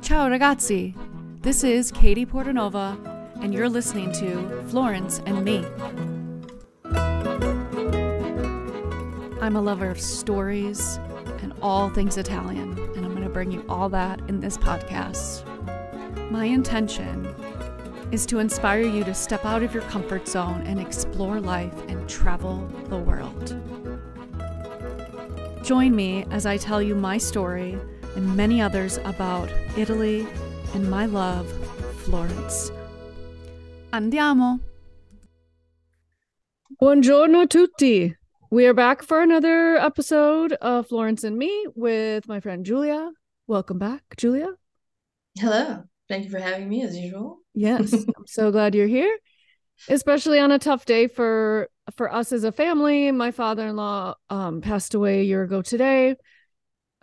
Ciao ragazzi! This is Katie Portanova, and you're listening to Florence and Me. I'm a lover of stories and all things Italian, and I'm going to bring you all that in this podcast. My intention is to inspire you to step out of your comfort zone and explore life and travel the world. Join me as I tell you my story and many others about Italy and my love, Florence. Andiamo! Buongiorno tutti! We are back for another episode of Florence and Me with my friend Giulia. Welcome back, Giulia. Hello. Thank you for having me as usual. Yes, I'm so glad you're here, especially on a tough day for for us as a family. My father-in-law um, passed away a year ago today.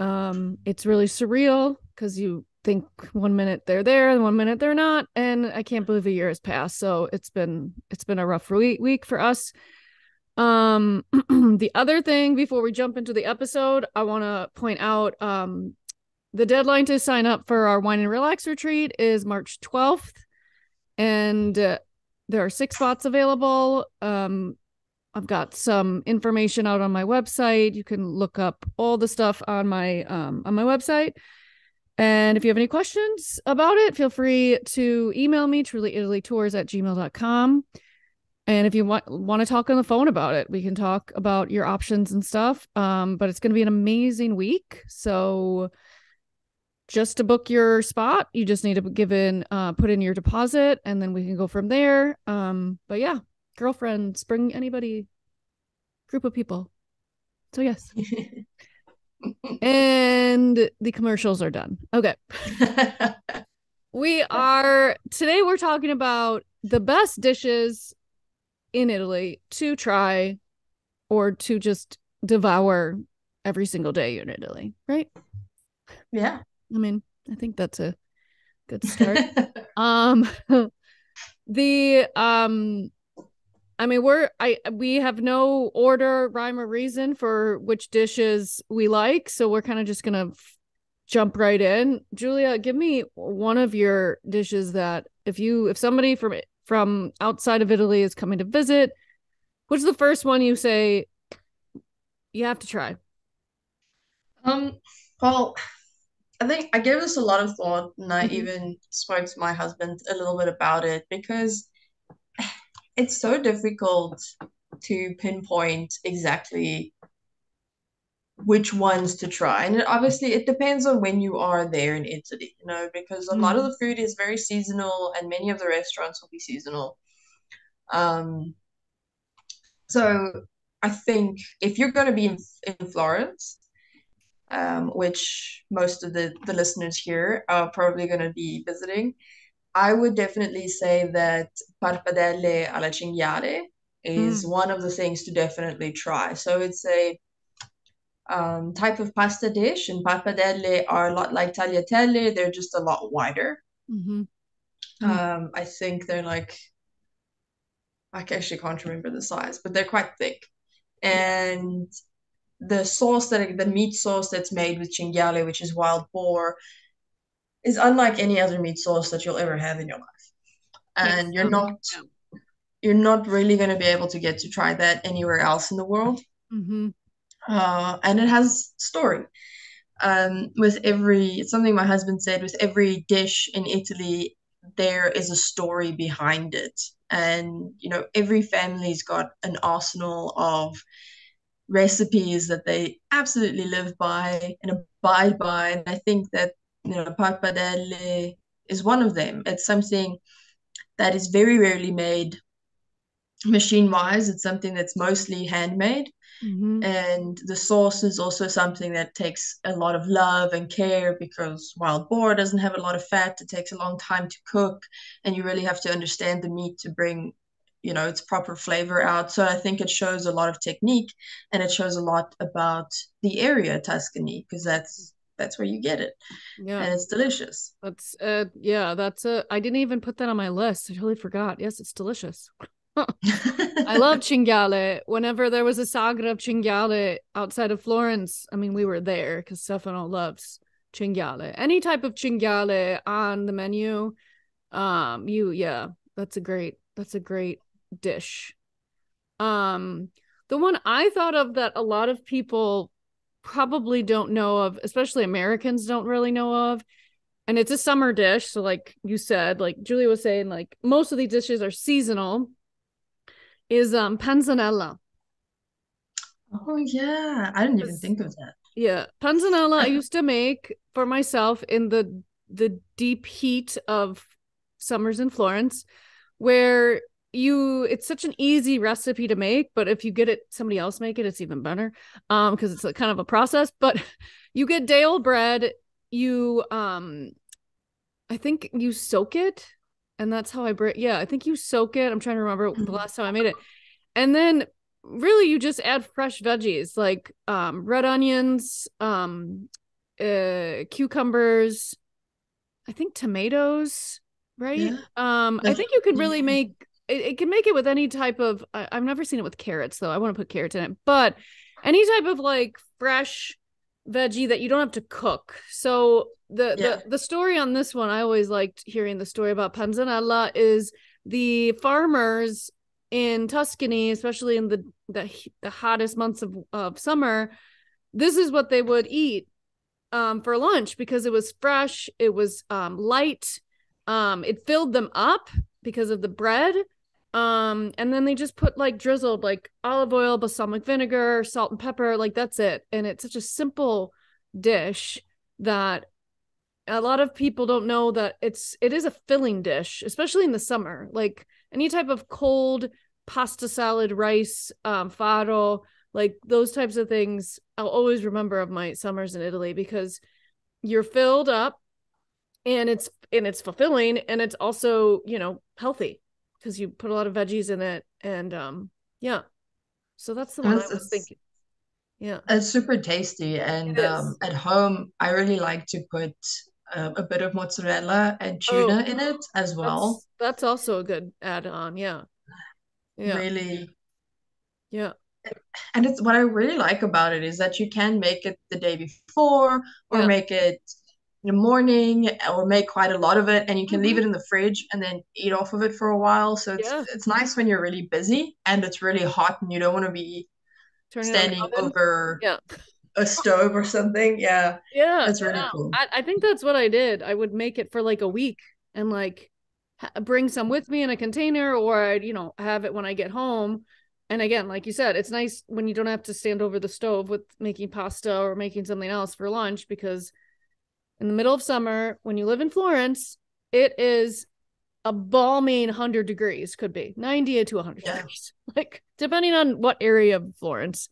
Um, it's really surreal because you think one minute they're there and one minute they're not, and I can't believe a year has passed. So it's been it's been a rough week for us. Um, the other thing before we jump into the episode, I want to point out um the deadline to sign up for our wine and relax retreat is March 12th and uh, there are six spots available. Um, I've got some information out on my website. You can look up all the stuff on my um, on my website. And if you have any questions about it, feel free to email me trulyitalytours at gmail.com. And if you want want to talk on the phone about it, we can talk about your options and stuff. Um, but it's going to be an amazing week. So just to book your spot you just need to give in uh put in your deposit and then we can go from there um but yeah girlfriends bring anybody group of people. So yes. And the commercials are done. Okay. We are today we're talking about the best dishes in italy to try or to just devour every single day in italy right? Yeah. I mean, I think that's a good start. um the um I mean, we're I we have no order, rhyme, or reason for which dishes we like, so we're kind of just gonna f- jump right in. Giulia, give me one of your dishes that if you if somebody from from outside of Italy is coming to visit, what's the first one you say you have to try? Um, well, I think I gave this a lot of thought, and I Mhm. even spoke to my husband a little bit about it because it's so difficult to pinpoint exactly which ones to try. And it, obviously, it depends on when you are there in Italy, you know, because a lot of the food is very seasonal, and many of the restaurants will be seasonal. Um, so I think if you're going to be in, in Florence, um, which most of the, the listeners here are probably going to be visiting, I would definitely say that pappardelle alla cinghiale is Mm. one of the things to definitely try. So it's a um, type of pasta dish, and pappardelle are a lot like tagliatelle, they're just a lot wider. Mm-hmm. Mm. Um, I think they're like, I actually can't remember the size, but they're quite thick. And the sauce that the meat sauce that's made with cinghiale, which is wild boar, is unlike any other meat sauce that you'll ever have in your life. And you're not you're not really going to be able to get to try that anywhere else in the world. Mm-hmm. Uh, and it has story. Um, with every it's something my husband said with every dish in Italy, there is a story behind it. And you know, every family's got an arsenal of recipes that they absolutely live by and abide by. And I think that, you know, pappardelle is one of them. It's something that is very rarely made machine wise. It's something that's mostly handmade. Mm-hmm. And the sauce is also something that takes a lot of love and care because wild boar doesn't have a lot of fat. It takes a long time to cook, and you really have to understand the meat to bring you know its proper flavor out so i think it shows a lot of technique and it shows a lot about the area tuscany because that's that's where you get it Yeah. and it's delicious That's uh yeah, that's a I didn't even put that on my list. I totally forgot. Yes, it's delicious. I love cinghiale. Whenever there was a sagra of cinghiale outside of Florence, I mean we were there because Stefano loves cinghiale. Any type of cinghiale on the menu. Um, you yeah, that's a great that's a great dish. Um, the one I thought of that a lot of people probably don't know of, especially Americans don't really know of, and it's a summer dish. So, like you said, like Giulia was saying, like most of these dishes are seasonal. Is um panzanella. Oh yeah, I didn't even think of that. Yeah, panzanella I used to make for myself in the the deep heat of summers in Florence, where you it's such an easy recipe to make, but if you get it somebody else make it, it's even better. Um, because it's a, kind of a process. But you get day old bread, you um, I think you soak it, and that's how I break. Yeah, I think you soak it. I'm trying to remember the Mm-hmm. last time I made it, and then really you just add fresh veggies like um red onions um uh cucumbers i think tomatoes right Yeah. um i think you could really make it, it can make it with any type of I, i've never seen it with carrots though i want to put carrots in it but any type of like fresh veggie that you don't have to cook so the Yeah. the, the story on this one i always liked hearing the story about panzanella is the farmers in Tuscany, especially in the the, the hottest months of, of summer, this is what they would eat um, for lunch because it was fresh, it was um, light, um, it filled them up because of the bread. Um, and then they just put like drizzled like olive oil, balsamic vinegar, salt and pepper, like that's it. And it's such a simple dish that a lot of people don't know that it's it is a filling dish, especially in the summer. Like any type of cold pasta salad, rice, um, farro, like those types of things. I'll always remember of my summers in Italy because you're filled up and it's and it's fulfilling and it's also, you know, healthy because you put a lot of veggies in it and um yeah. So that's the one I Yes, was thinking. Yeah. It's super tasty, and um, at home, I really like to put uh, a bit of mozzarella and tuna Oh. in it as well. That's that's also a good add on. Yeah. Yeah. Really, Yeah. and it's what I really like about it is that you can make it the day before, or Yeah. make it the morning, or make quite a lot of it, and you can leave Mhm. it in the fridge and then eat off of it for a while. So it's Yeah. it's nice when you're really busy and it's really hot and you don't want to be Turn it on the standing over Yeah. a stove or something. Yeah, Yeah. that's really yeah. cool. I, I think that's what I did. I would make it for like a week and like ha- bring some with me in a container or I'd, you know, have it when I get home. And again, like you said, it's nice when you don't have to stand over the stove with making pasta or making something else for lunch because in the middle of summer, when you live in Florence, it is a balmy 100 degrees, could be 90 to 100 Yeah. degrees. Like depending on what area of Florence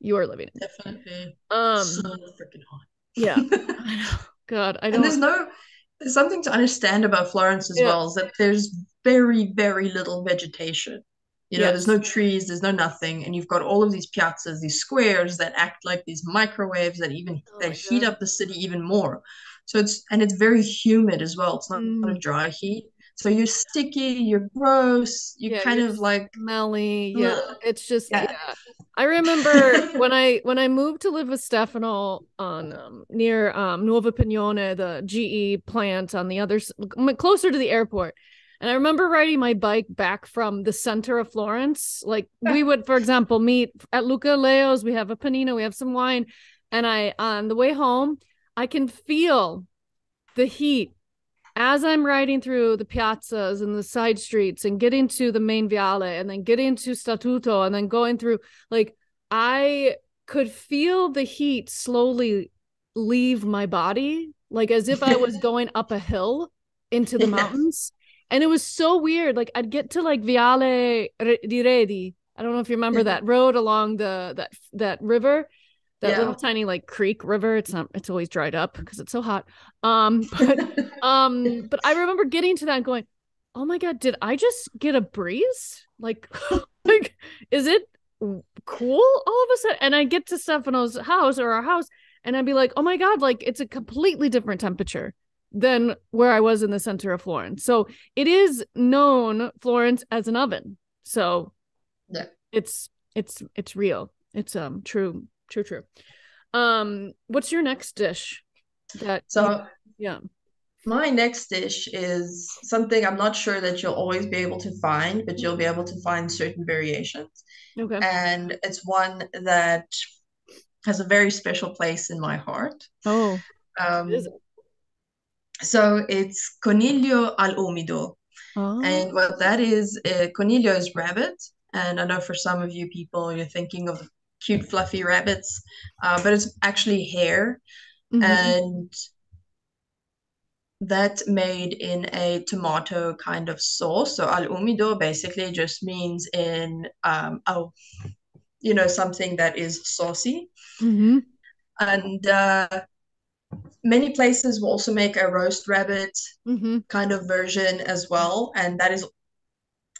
you are living in. Definitely. Um so freaking hot. yeah. I know. God, I And don't there's no there's something to understand about Florence as Yeah. well, is that there's very, very little vegetation. You know, there's no trees, there's no nothing, and you've got all of these piazzas, these squares that act like these microwaves that even Oh that heat up the city even more. So it's and it's very humid as well. It's not, not a Mm. dry heat. So you're sticky, you're gross, you Yeah, kind of like smelly. Yeah. Ugh. It's just yeah. Yeah. I remember when I when I moved to live with Stefano on um, near um, Nuovo Pignone, the GE plant on the other closer to the airport. And I remember riding my bike back from the center of Florence. Like we would, for example, meet at Luca Leo's. We have a panino, we have some wine, and I on the way home, I can feel the heat as I'm riding through the piazzas and the side streets and getting to the main viale and then getting to Statuto and then going through, like, I could feel the heat slowly leave my body, like as if I was going up a hill into the mountains. And it was so weird. Like, I'd get to like Viale di Redi. I don't know if you remember Yeah. that road along the that that river that Yeah. little tiny like creek river it's not it's always dried up because it's so hot um but um but i remember getting to that and going oh my god did i just get a breeze like like is it cool all of a sudden and i get to stefano's house or our house and i'd be like oh my god like it's a completely different temperature than where i was in the center of florence so it is known florence as an oven so Yeah. it's it's it's real it's um true true true um what's your next dish That So yeah. my next dish is something I'm not sure that you'll always be able to find, but you'll be able to find certain variations. Okay. And it's one that has a very special place in my heart. Oh, Um, is it? So it's coniglio al umido. Oh. And what that is, uh, coniglio is rabbit. And I know for some of you people, you're thinking of cute, fluffy rabbits, uh, but it's actually hare. Mhm. And that made in a tomato kind of sauce. So al umido basically just means in, um, oh, you know, something that is saucy. Mhm. And uh, many places will also make a roast rabbit Mhm. kind of version as well, and that is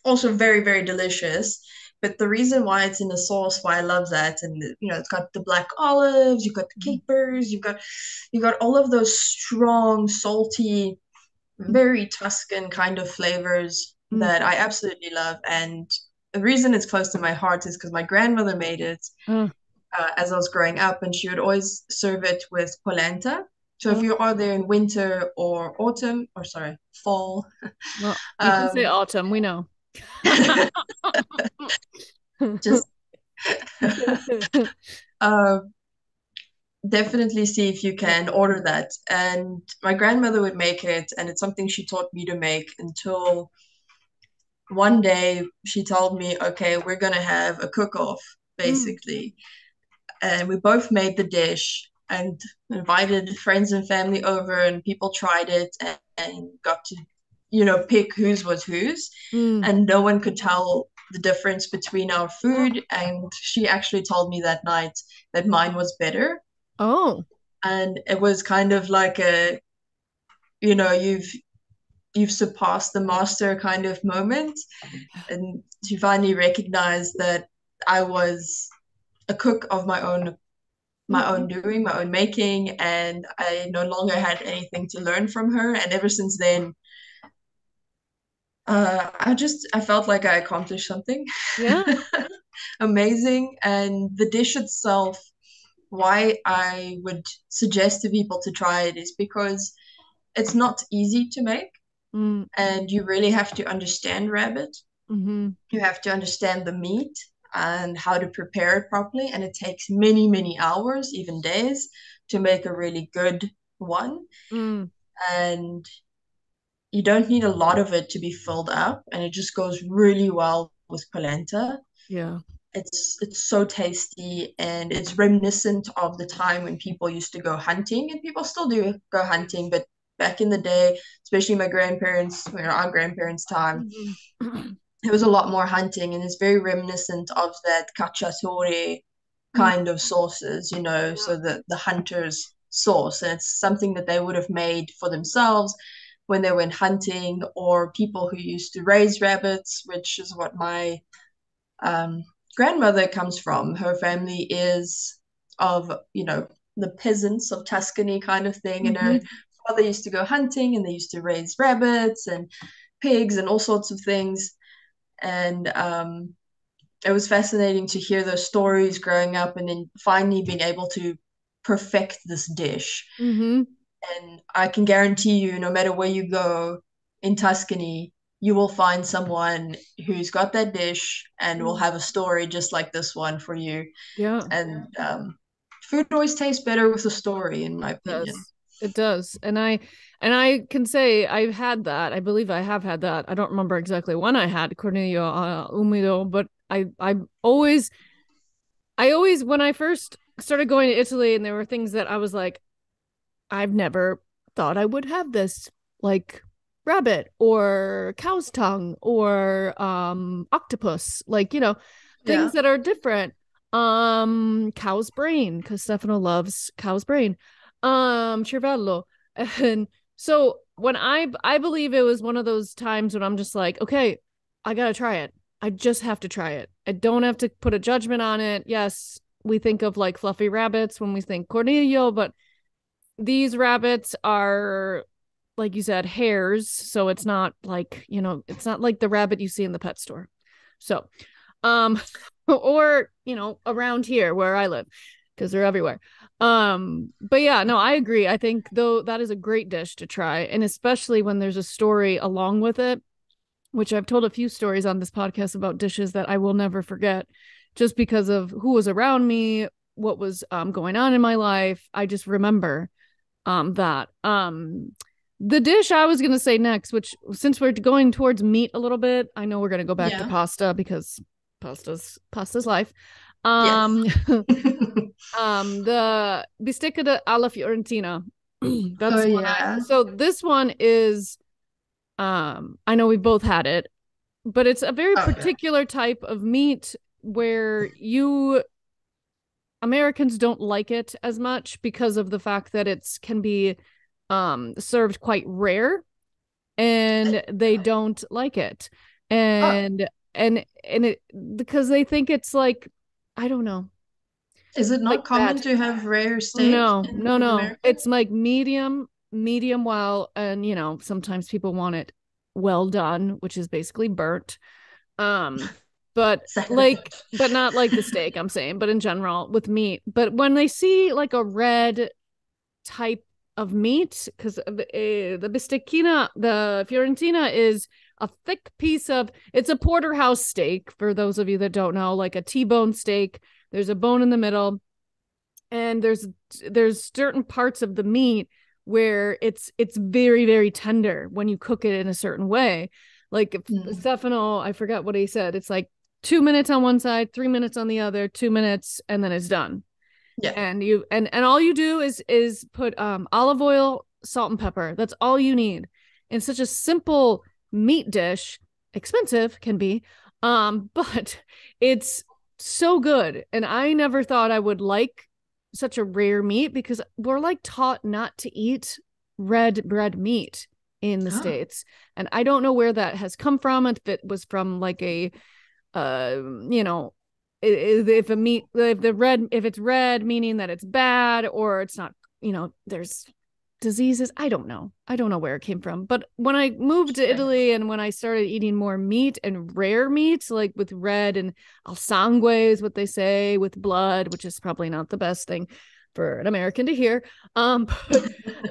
also very, very delicious. But the reason why it's in the sauce, why I love that, and you know, it's got the black olives, you've got the capers, you've got you've got all of those strong, salty, very Tuscan kind of flavors Mm. that I absolutely love. And the reason it's close to my heart is because my grandmother made it Oh. uh, as I was growing up, and she would always serve it with polenta. So if Oh. you are there in winter or autumn, or sorry, fall, Well, you can say um, autumn. We know. just uh, definitely see if you can order that. And my grandmother would make it, and it's something she taught me to make until one day she told me, okay, we're gonna have a cook-off, basically. And we both made the dish and invited friends and family over, and people tried it and, and got to, you know, pick whose was whose. Mm. and no one could tell the difference between our food. And she actually told me that night that mine was better. Oh. And it was kind of like a, you know, you've you've surpassed the master kind of moment. And she finally recognized that I was a cook of my own my own doing, my own making, and I no longer had anything to learn from her. And ever since then, uh, I just I felt like I accomplished something Yeah. amazing. And the dish itself, why I would suggest to people to try it is because it's not easy to make, Mm. and you really have to understand rabbit. hmm You have to understand the meat and how to prepare it properly, and it takes many, many hours, even days, to make a really good one. Mm. And you don't need a lot of it to be filled up, and it just goes really well with polenta. Yeah. It's it's so tasty and it's reminiscent of the time when people used to go hunting, and people still do go hunting, but back in the day, especially my grandparents, you know, our grandparents' time, Mhm. there was a lot more hunting, and it's very reminiscent of that cacciatore kind of sauces, you know, so the the hunter's sauce, and it's something that they would have made for themselves when they went hunting, or people who used to raise rabbits, which is what my um, grandmother comes from. Her family is of, you know, the peasants of Tuscany kind of thing, and her father used to go hunting, and they used to raise rabbits and pigs and all sorts of things, and um, it was fascinating to hear those stories growing up, and then finally being able to perfect this dish. Mhm. And I can guarantee you, no matter where you go in Tuscany, you will find someone who's got that dish and will have a story just like this one for you. Yeah. And um, food always tastes better with a story, in my opinion. does. It does. And I and I can say I've had that. I believe I have had that. I don't remember exactly when I had Cornelio uh, Umido, but I I always I always when I first started going to Italy and there were things that I was like I've never thought I would have this like rabbit or cow's tongue or um octopus like you know things Yeah. that are different um cow's brain because Stefano loves cow's brain um cervello. And so when I I believe it was one of those times when I'm just like okay I gotta try it. I just have to try it. I don't have to put a judgment on it. Yes we think of like fluffy rabbits when we think Cornelio but these rabbits are like you said hares. So it's not like you know it's not like the rabbit you see in the pet store. So um or you know around here where i live because they're everywhere um but yeah no i agree. I think though that is a great dish to try and especially when there's a story along with it which i've told a few stories on this podcast about dishes that i will never forget just because of who was around me what was um going on in my life. I just remember um that. Um the dish i was going to say next which since we're going towards meat a little bit i know we're going to go back Yeah. to pasta because pasta's pasta's life um um the bistecca de alla fiorentina. That's Oh, one I- yeah. so this one is um i know we both had it but it's a very Oh, yeah. particular type of meat where you americans don't like it as much because of the fact that it's can be um served quite rare and they don't like it. And and and it because they think it's like i don't know Is it not Like common that. to have rare steak? no no no America? it's like medium medium well and you know sometimes people want it well done which is basically burnt um but like but not like the steak i'm saying but in general with meat but when they see like a red type of meat because uh, the bistecchina the fiorentina is a thick piece of it's a porterhouse steak for those of you that don't know like a t-bone steak. There's a bone in the middle. And there's there's certain parts of the meat where it's it's very very tender when you cook it in a certain way. Like Mm. Stefano I forgot what he said. It's like 2 minutes on one side 3 minutes on the other 2 minutes and then it's done. Yeah. and you and and all you do is is put um olive oil salt and pepper. That's all you need. In such a simple meat dish expensive can be um but it's so good and i never thought i would like such a rare meat because we're like taught not to eat red bread meat in the Oh. states and i don't know where that has come from if it was from like a uh you know if a meat if the red if it's red meaning that it's bad or it's not you know there's diseases? I don't know. I don't know where it came from. But when i moved to italy and when i started eating more meat and rare meat, like with red and al sangue is what they say with blood which is probably not the best thing for an american to hear. Um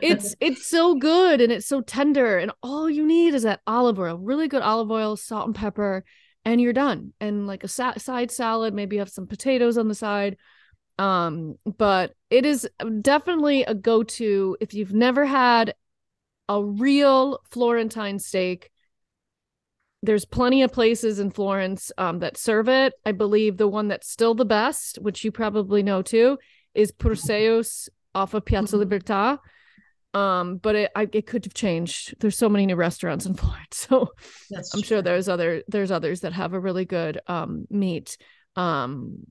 it's it's so good and it's so tender and all you need is that olive oil really good olive oil salt and pepper and you're done. And like a sa- side salad maybe you have some potatoes on the side. Um but it is definitely a go-to if you've never had a real florentine steak. There's plenty of places in florence um, that serve it. I believe the one that's still the best which you probably know too is Perseus off of piazza Mhm. libertà. Um but it I, it could have changed. There's so many new restaurants in florence so That's I'm sure there's other there's others that have a really good um meat. Um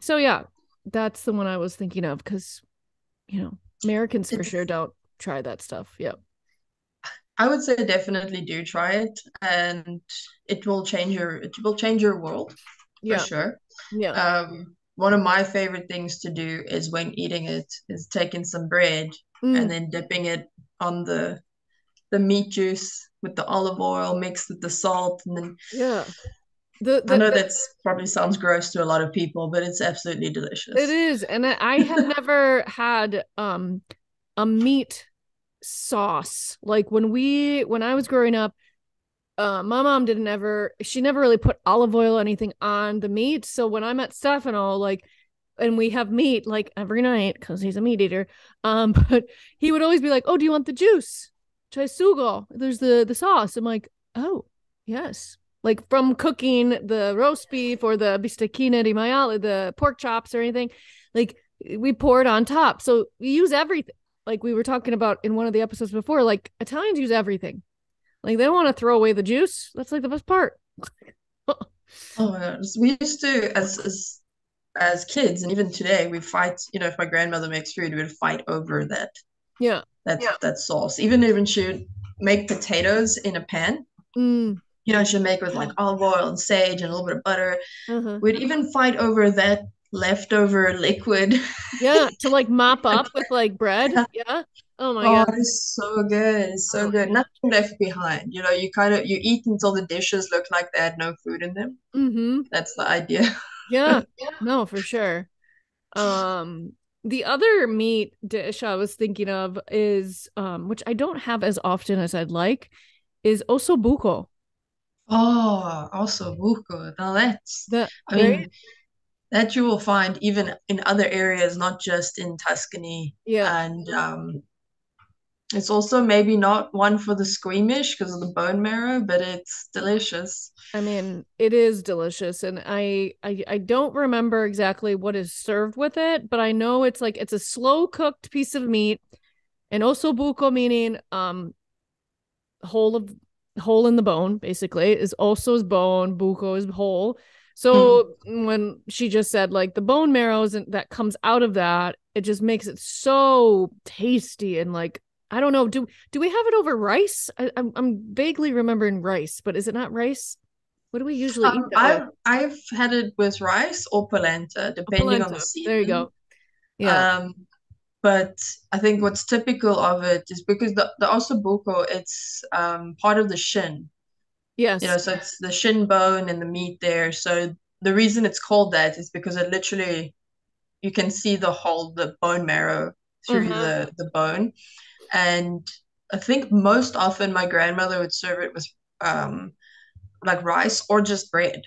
so yeah, that's the one I was thinking of because you know, Americans for sure don't try that stuff. Yeah. I would say definitely do try it, and it will change your it will change your world for Yeah. sure. Yeah. Um, one of my favorite things to do is when eating it is taking some bread Mm, and then dipping it on the the meat juice with the olive oil mixed with the salt, and then yeah. The, I know that probably sounds gross to a lot of people, but it's absolutely delicious. it is and I have never had um a meat sauce. Like when we when I was growing up uh, my mom didn't ever she never really put olive oil or anything on the meat. So when i'm at stefano like and we have meat like every night because he's a meat eater um but he would always be like oh do you want the juice? C'è sugo. There's the the sauce. I'm like oh yes like from cooking the roast beef or the bistecchina di maiale the pork chops or anything like we pour it on top so we use everything like we were talking about in one of the episodes before like italians use everything like they don't want to throw away the juice. That's like the best part. Oh my God. We used to, as, as as kids, and even today, we fight. You know, if my grandmother makes food, we would fight over that Yeah. that Yeah. that sauce. Even even she would make potatoes in a pan. Mm. You know, she'd make with like olive oil and sage and a little bit of butter. Uh-huh. We'd even fight over that leftover liquid. Yeah. To like mop up with like bread. Yeah. Oh my Oh, god. it's so good. It's so Oh. good. Nothing left behind. You know, you kind of you eat until the dishes look like they had no food in them. Mm-hmm. That's the idea. Yeah. No, for sure. Um, the other meat dish I was thinking of is um which I don't have as often as I'd like is ossobuco. Oh, osso buco. Now that's, The I mean, that you will find even in other areas, not just in Tuscany. Yeah. And um, it's also maybe not one for the squeamish because of the bone marrow, but it's delicious. I mean, it is delicious and I, I I don't remember exactly what is served with it, but I know it's like it's a slow cooked piece of meat and ossobuco meaning um whole of hole in the bone basically is osso is bone, buco is whole. Mm. So when she just said like the bone marrows and that comes out of that, it just makes it so tasty and like I don't know. Do do we have it over rice? I, I'm I'm vaguely remembering rice, but is it not rice? What do we usually eat Um, with? I've I've had it with rice or polenta, depending on the polenta. There you go. Yeah. Um, but I think what's typical of it is because the the ossobuco, it's um part of the shin. Yes. You know, so it's the shin bone and the meat there. So the reason it's called that is because it literally you can see the whole the bone marrow through Uh-huh. the the bone. And I think most often my grandmother would serve it with um like rice or just bread,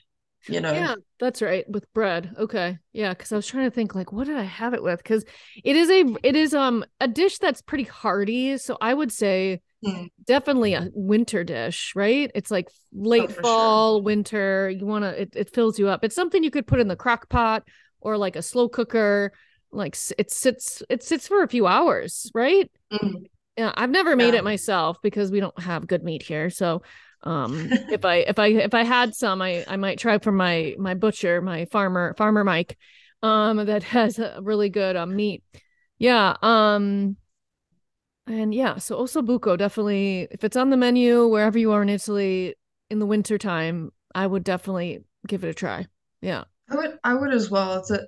you know. Yeah, that's right. With bread. Okay. Yeah, because I was trying to think like what did I have it with? Because it is a it is um a dish that's pretty hearty. So I would say Mm. definitely a winter dish, right? It's like Oh, late sure. fall, winter. You want to, it, it fills you up. It's something you could put in the crock pot or like a slow cooker. Like it sits, it sits for a few hours, right? Mm. Yeah, I've never made Yeah. it myself because we don't have good meat here. So, um, if I if I if I had some, I I might try from my my butcher, my farmer farmer Mike, um, that has a really good um meat. Yeah, um, and yeah, so ossobuco definitely, if it's on the menu wherever you are in Italy in the winter time, I would definitely give it a try. Yeah. I would I would as well. It's a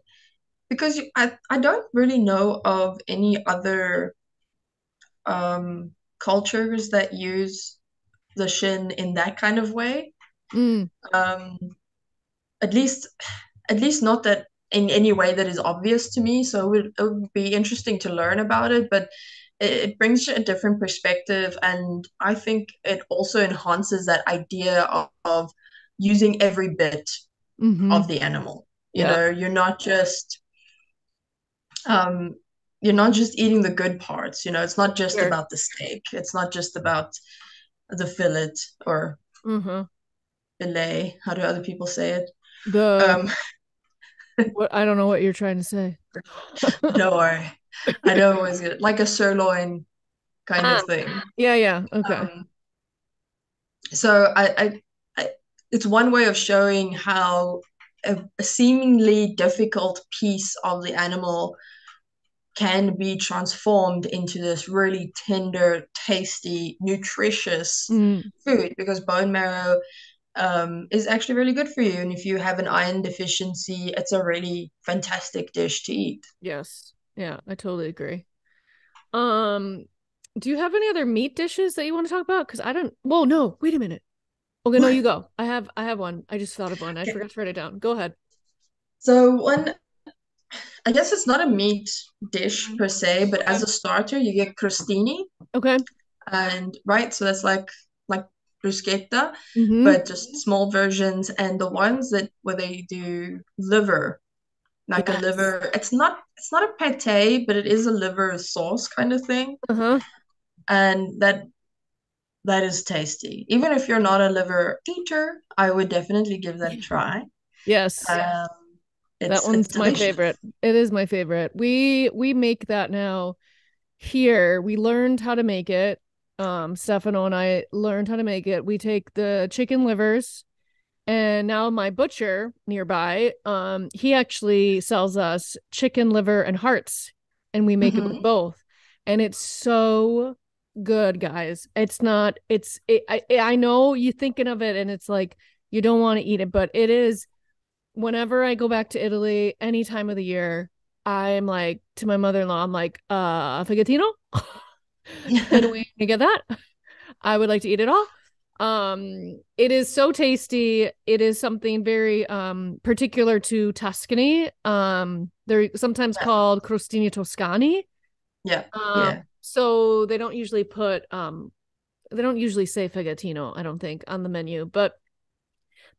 because I I don't really know of any other um cultures that use the shin in that kind of way. Mm, Um, at least at least not that in any way that is obvious to me. So it would, it would be interesting to learn about it, but it, it brings a different perspective, and I think it also enhances that idea of, of using every bit mm-hmm. of the animal. You Yeah. know, you're not just um, you're not just eating the good parts. You know, it's not just Sure. about the steak. It's not just about the fillet or Mm-hmm. fillet. How do other people say it? The Um, what I don't know what you're trying to say. don't worry. I know it was. Like a sirloin kind of Ah, thing. yeah, yeah. Okay. Um, so I, I, I, it's one way of showing how a, a seemingly difficult piece of the animal can be transformed into this really tender, tasty, nutritious Mm, food because bone marrow um, is actually really good for you. And if you have an iron deficiency, it's a really fantastic dish to eat. yes. Yeah, I totally agree. Um, do you have any other meat dishes that you want to talk about? Because I don't. Well, no. Wait a minute. Okay, no, you go. I have. I have one. I just thought of one. I Okay. forgot to write it down. Go ahead. So one, I guess it's not a meat dish Mhm. per se, but as a starter, you get crostini, Okay. and right, so that's like like bruschetta, Mm-hmm. but just small versions, and the ones that where they do liver, like a liver. It's not it's not a pate, but it is a liver sauce kind of thing, Uh-huh. and that that is tasty. Even if you're not a liver eater, I would definitely give that a try. Yes. Um, That it's it's one's my favorite. It is my favorite. We we make that now here. We learned how to make it. Um, Stefano and I learned how to make it. We take the chicken livers and now my butcher nearby, um, he actually sells us chicken liver and hearts, and we make it with hmm both. And it's so good, guys. It's not, it's it, I I know you thinking of it and it's like you don't want to eat it, but it is whenever I go back to Italy, any time of the year, I'm like to my mother-in-law, I'm like, uh, fegatino? Can we get that? I would like to eat it all. Um, it is so tasty. It is something very um particular to Tuscany. Um, they're sometimes Yeah. called crostini toscani. Yeah. Um, Yeah. So they don't usually put um, they don't usually say fegatino. I don't think on the menu, but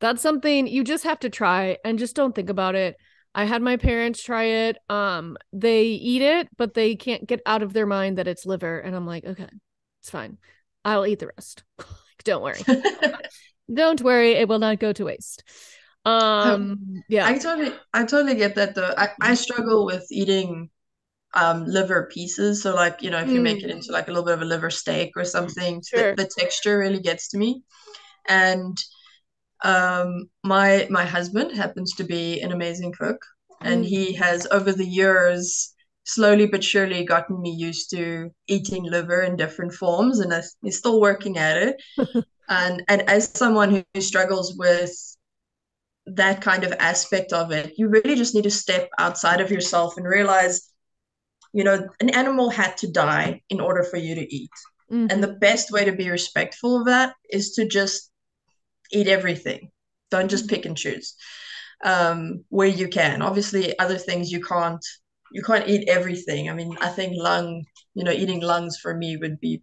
that's something you just have to try and just don't think about it. I had my parents try it. Um, they eat it, but they can't get out of their mind that it's liver, and I'm like, okay, it's fine. I'll eat the rest. don't worry. don't worry, it will not go to waste. Um, yeah. I totally, I totally get that though. I, I struggle with eating um liver pieces. So like, you know, if you make it Mm. into like a little bit of a liver steak or something, Sure. the, the texture really gets to me. And um my my husband happens to be an amazing cook and Mm. he has over the years slowly but surely gotten me used to eating liver in different forms and I- he's still working at it. And and as someone who, who struggles with that kind of aspect of it, you really just need to step outside of yourself and realize, you know, an animal had to die in order for you to eat. Mhm. And the best way to be respectful of that is to just eat everything. Don't just mm-hmm. pick and choose. Um, where you can. Obviously, other things you can't you can't eat everything. I mean, I think lung, you know, eating lungs for me would be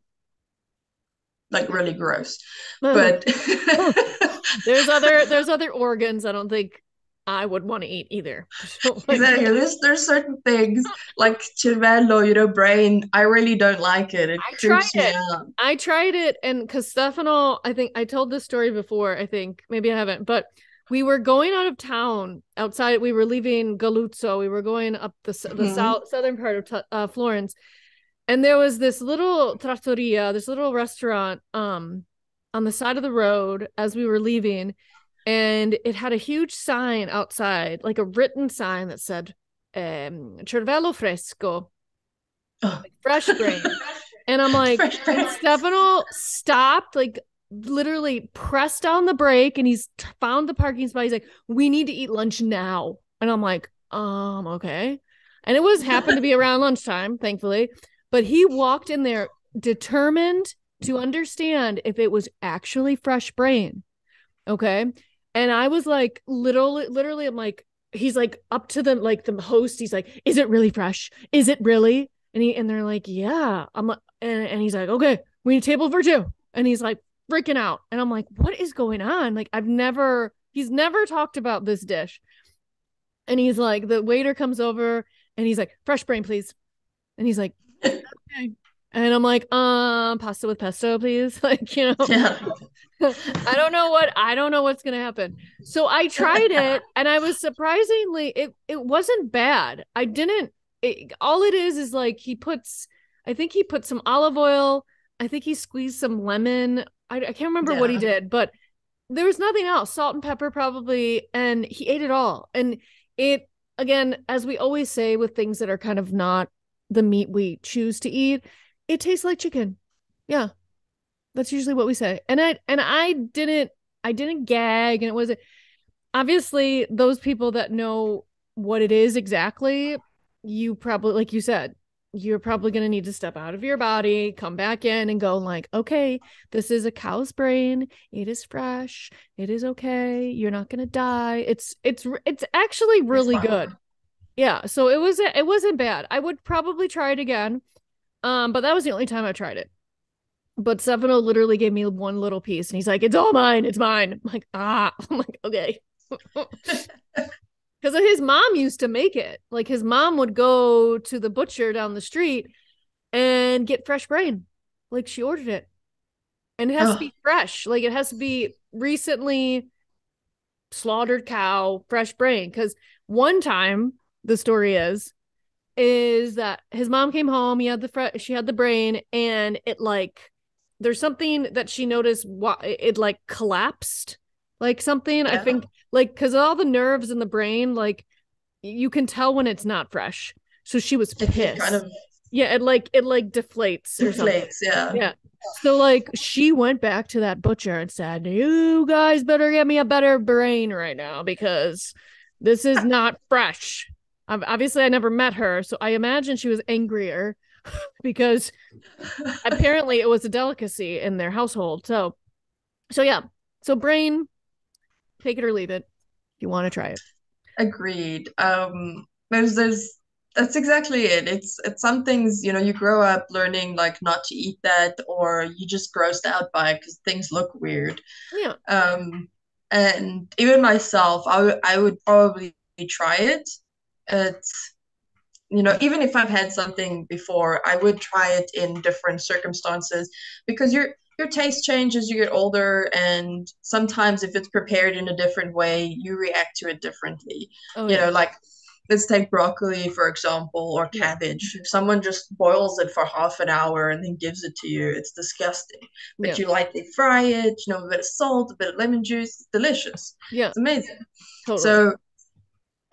like really gross. Mm. But mm. there's other there's other organs I don't think I would want to eat either. Exactly. There's there's certain things like cervello, you know, brain. I really don't like it. It I tried me it. out. I tried it and because Stefano, I think I told this story before, I think maybe I haven't, but we were going out of town outside. We were leaving Galluzzo. We were going up the, the Mhm. south southern part of uh, Florence. And there was this little trattoria, this little restaurant um on the side of the road as we were leaving. And it had a huge sign outside, like a written sign that said um cervello fresco, Oh. fresh brain. And I'm like, Fresh and. Stefano stopped, like literally pressed on the brake, and he's found the parking spot. He's like, "We need to eat lunch now." And I'm like, "Um, okay." And it was happened to be around lunchtime, thankfully. But he walked in there determined to understand if it was actually fresh brain. Okay. And I was like, literally, literally, I'm like, he's like up to the like the host. He's like, "Is it really fresh? Is it really?" And he and they're like, "Yeah." I'm like, and, and he's like, "Okay, we need a table for two. And he's like freaking out. And I'm like, "What is going on?" Like I've never he's never talked about this dish. And he's like, the waiter comes over and he's like, "Fresh brain, please." And he's like, "Okay." And I'm like, "Um, pasta with pesto, please." Like, you know. Yeah. I don't know what I don't know what's gonna happen. So I tried it and I was surprisingly it it wasn't bad. I didn't it, all it is is like he puts I think he put some olive oil, I think he squeezed some lemon. I, I can't remember what he did, but there was nothing else. Salt and pepper probably, and he ate it all. And it again, as we always say with things that are kind of not the meat we choose to eat, it tastes like chicken. Yeah. That's usually what we say. And I and I didn't I didn't gag and it wasn't obviously those people that know what it is exactly, you probably like you said, you're probably going to need to step out of your body, come back in and go like, "Okay, this is a cow's brain. It is fresh. It is okay. You're not going to die." It's it's it's actually really good. Yeah, so it was it wasn't bad. I would probably try it again. Um, but that was the only time I tried it. But Stefano literally gave me one little piece and he's like, It's all mine, it's mine. I'm like, ah, I'm like, okay. Because his mom used to make it. Like his mom would go to the butcher down the street and get fresh brain. Like she ordered it. And it has to Oh. be fresh. Like it has to be recently slaughtered cow, fresh brain. Because one time, the story is, is that his mom came home. He had the fre- she had the brain, and it like there's something that she noticed. Why it like collapsed, like something. I think like because all the nerves in the brain, like you can tell when it's not fresh. So she was pissed. kind of yeah, it like it like deflates or something. deflates. Yeah. Yeah. So like she went back to that butcher and said, "You guys better get me a better brain right now because this is not fresh." Obviously, I never met her, so I imagine she was angrier because apparently it was a delicacy in their household. So So yeah. So brain, take it or leave it if you want to try it. Agreed. Um, there's there's that's exactly it. It's it's some things, you know, you grow up learning like not to eat that or you just grossed out by it because things look weird. Yeah. Um, and even myself, I would I would probably try it. It's you know, even if I've had something before, I would try it in different circumstances because your your taste changes as you get older, and sometimes if it's prepared in a different way, you react to it differently. Oh, you yeah. know, like let's take broccoli for example or Yeah. cabbage. If someone just boils it for half an hour and then gives it to you, it's disgusting. But Yeah. you lightly fry it, you know, a bit of salt, a bit of lemon juice, it's delicious. Yeah. It's amazing. Totally. So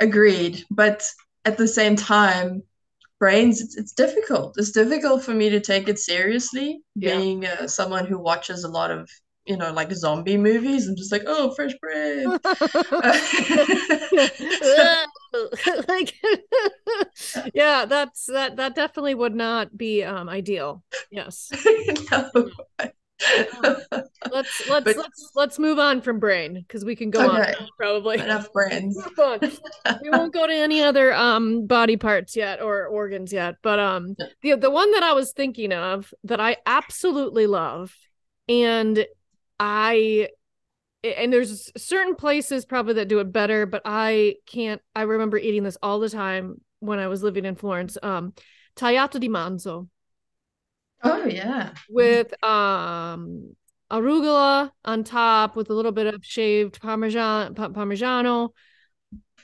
agreed. But at the same time, brains, it's, it's difficult. It's difficult for me to take it seriously, Yeah. being uh, someone who watches a lot of, you know, like zombie movies. I'm just like, oh, fresh brain. like yeah that's that that definitely would not be um ideal yes No. let's let's But- let's let's move on from brain because we can go Okay. on probably Enough brains. We won't go to any other um body parts yet or organs yet but um the the one that i was thinking of that i absolutely love and i and there's certain places probably that do it better but i can't i remember eating this all the time when i was living in florence um tagliata di manzo Oh yeah. with um arugula on top with a little bit of shaved parmesan pa- parmigiano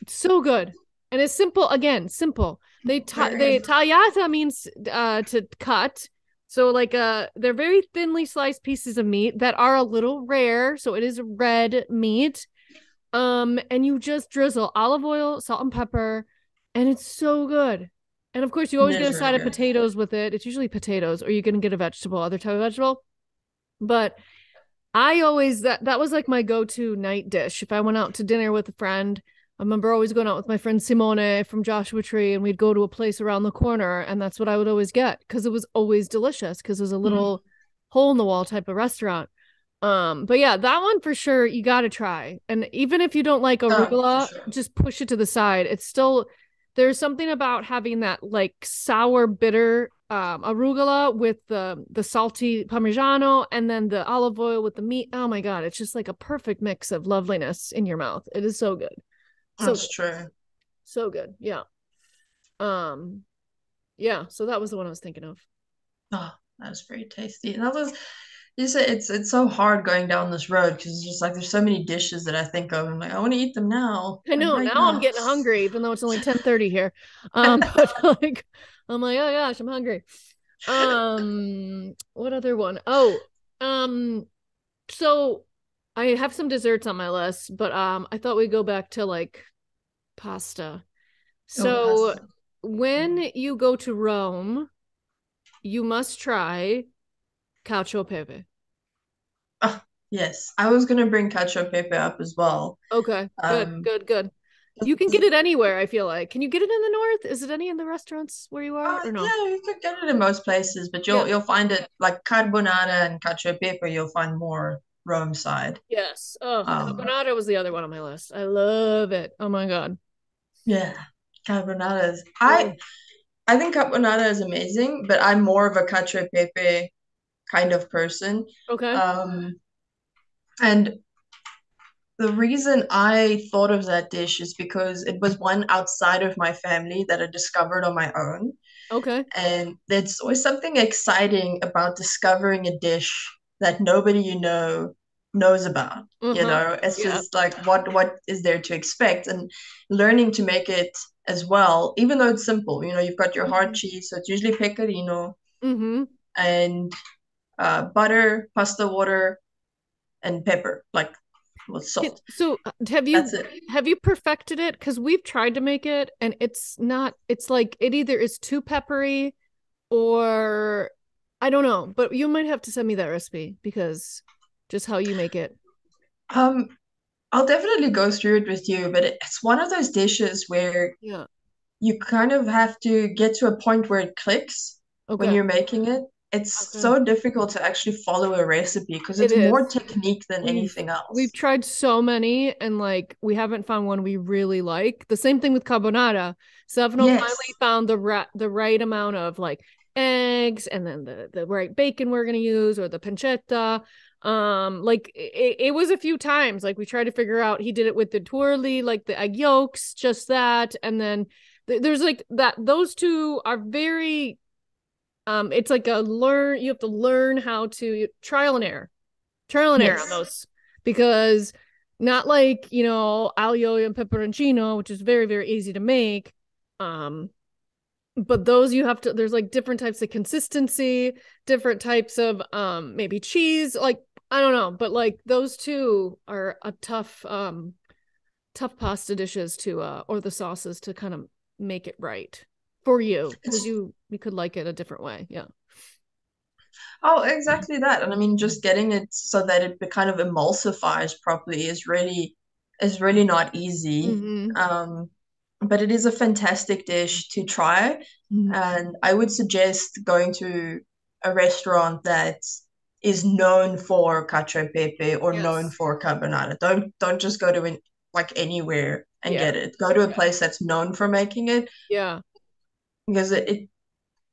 so good. And it's simple again simple. They ta- they tagliata means uh to cut. So like uh they're very thinly sliced pieces of meat that are a little rare so it is red meat. Um and you just drizzle olive oil salt and pepper and it's so good and of course you always get a side of potatoes with it it's usually potatoes or you can get a vegetable other type of vegetable but I always that that was like my go-to night dish. If I went out to dinner with a friend, I remember always going out with my friend Simone from Joshua Tree, and we'd go to a place around the corner, and that's what I would always get because it was always delicious because it was a little hole in the wall type of restaurant. Um, but yeah, that one for sure you got to try. And even if you don't like for arugula, sure. just push it to the side. It's still there's something about having that like sour bitter um arugula with the the salty parmigiano and then the olive oil with the meat. Oh my god, it's just like a perfect mix of loveliness in your mouth. It is so good. So That's true. so good. Yeah. Um yeah, so that was the one I was thinking of. Oh, that was very tasty. And that was you said it's it's so hard going down this road because it's just like there's so many dishes that I think of. I'm like, I want to eat them now. I know right now I'm getting hungry, even though it's only 10:30 here. Um, but like I'm like, oh gosh, I'm hungry. Um, what other one? Oh, um, so I have some desserts on my list, but um, I thought we'd go back to like pasta. So Oh, pasta. when you go to Rome, you must try cacio pepe. Yes, I was gonna bring cacio pepe up as well. Okay, good, Um, good, good. You can get it anywhere, I feel like. Can you get it in the north? Is it any in the restaurants where you are Uh, or no? yeah, you could get it in most places, but you'll Yeah. you'll find it like carbonara and cacio pepe. You'll find more Rome side. Yes. Oh, Um, carbonara was the other one on my list. I love it. Oh my God. Yeah, carbonara is. I I think carbonara is amazing, but I'm more of a cacio e pepe kind of person. Okay. Um, and the reason I thought of that dish is because it was one outside of my family that I discovered on my own. Okay. And there's always something exciting about discovering a dish that nobody you know knows about. You Uh-huh. know, it's Yeah. just like what what is there to expect and learning to make it as well, even though it's simple. You know, you've got your hard Mhm. cheese, so it's usually pecorino Mm-hmm. and uh, butter, pasta water, and pepper, like with salt. So have you have you perfected it? Because we've tried to make it and it's not, it's like it either is too peppery or I don't know, but you might have to send me that recipe because just how you make it. Um, I'll definitely go through it with you, but it's one of those dishes where Yeah. you kind of have to get to a point where it clicks when you're making it. It's Okay. so difficult to actually follow a recipe because It it's more technique than We've- anything else. We've tried so many and like we haven't found one we really like. The same thing with carbonara. Stefano Yes. finally found the right the right amount of like eggs and then the the right bacon we're gonna use or the pancetta. Um, like it, it was a few times. Like we tried to figure out. He did it with the twirly, like the egg yolks, just that, and then th- there's like that. Those two are very. Um, it's like a learn. You have to learn how to trial and error trial and error on those. Because not like you know aglio and peperoncino which is very very easy to make. Um but those you have to there's like different types of consistency different types of um maybe cheese like i don't know. But like those two are a tough um tough pasta dishes to uh or the sauces to kind of make it right for you because you you could like it a different way yeah Oh, exactly that. And I mean, just getting it so that it be- kind of emulsifies properly is really is really not easy. Mhm. Um, but it is a fantastic dish to try, Mhm. and I would suggest going to a restaurant that is known for cacio e pepe or known for carbonara. Don't don't just go to an, like anywhere and Yeah. get it. Go to a place that's known for making it yeah because it, it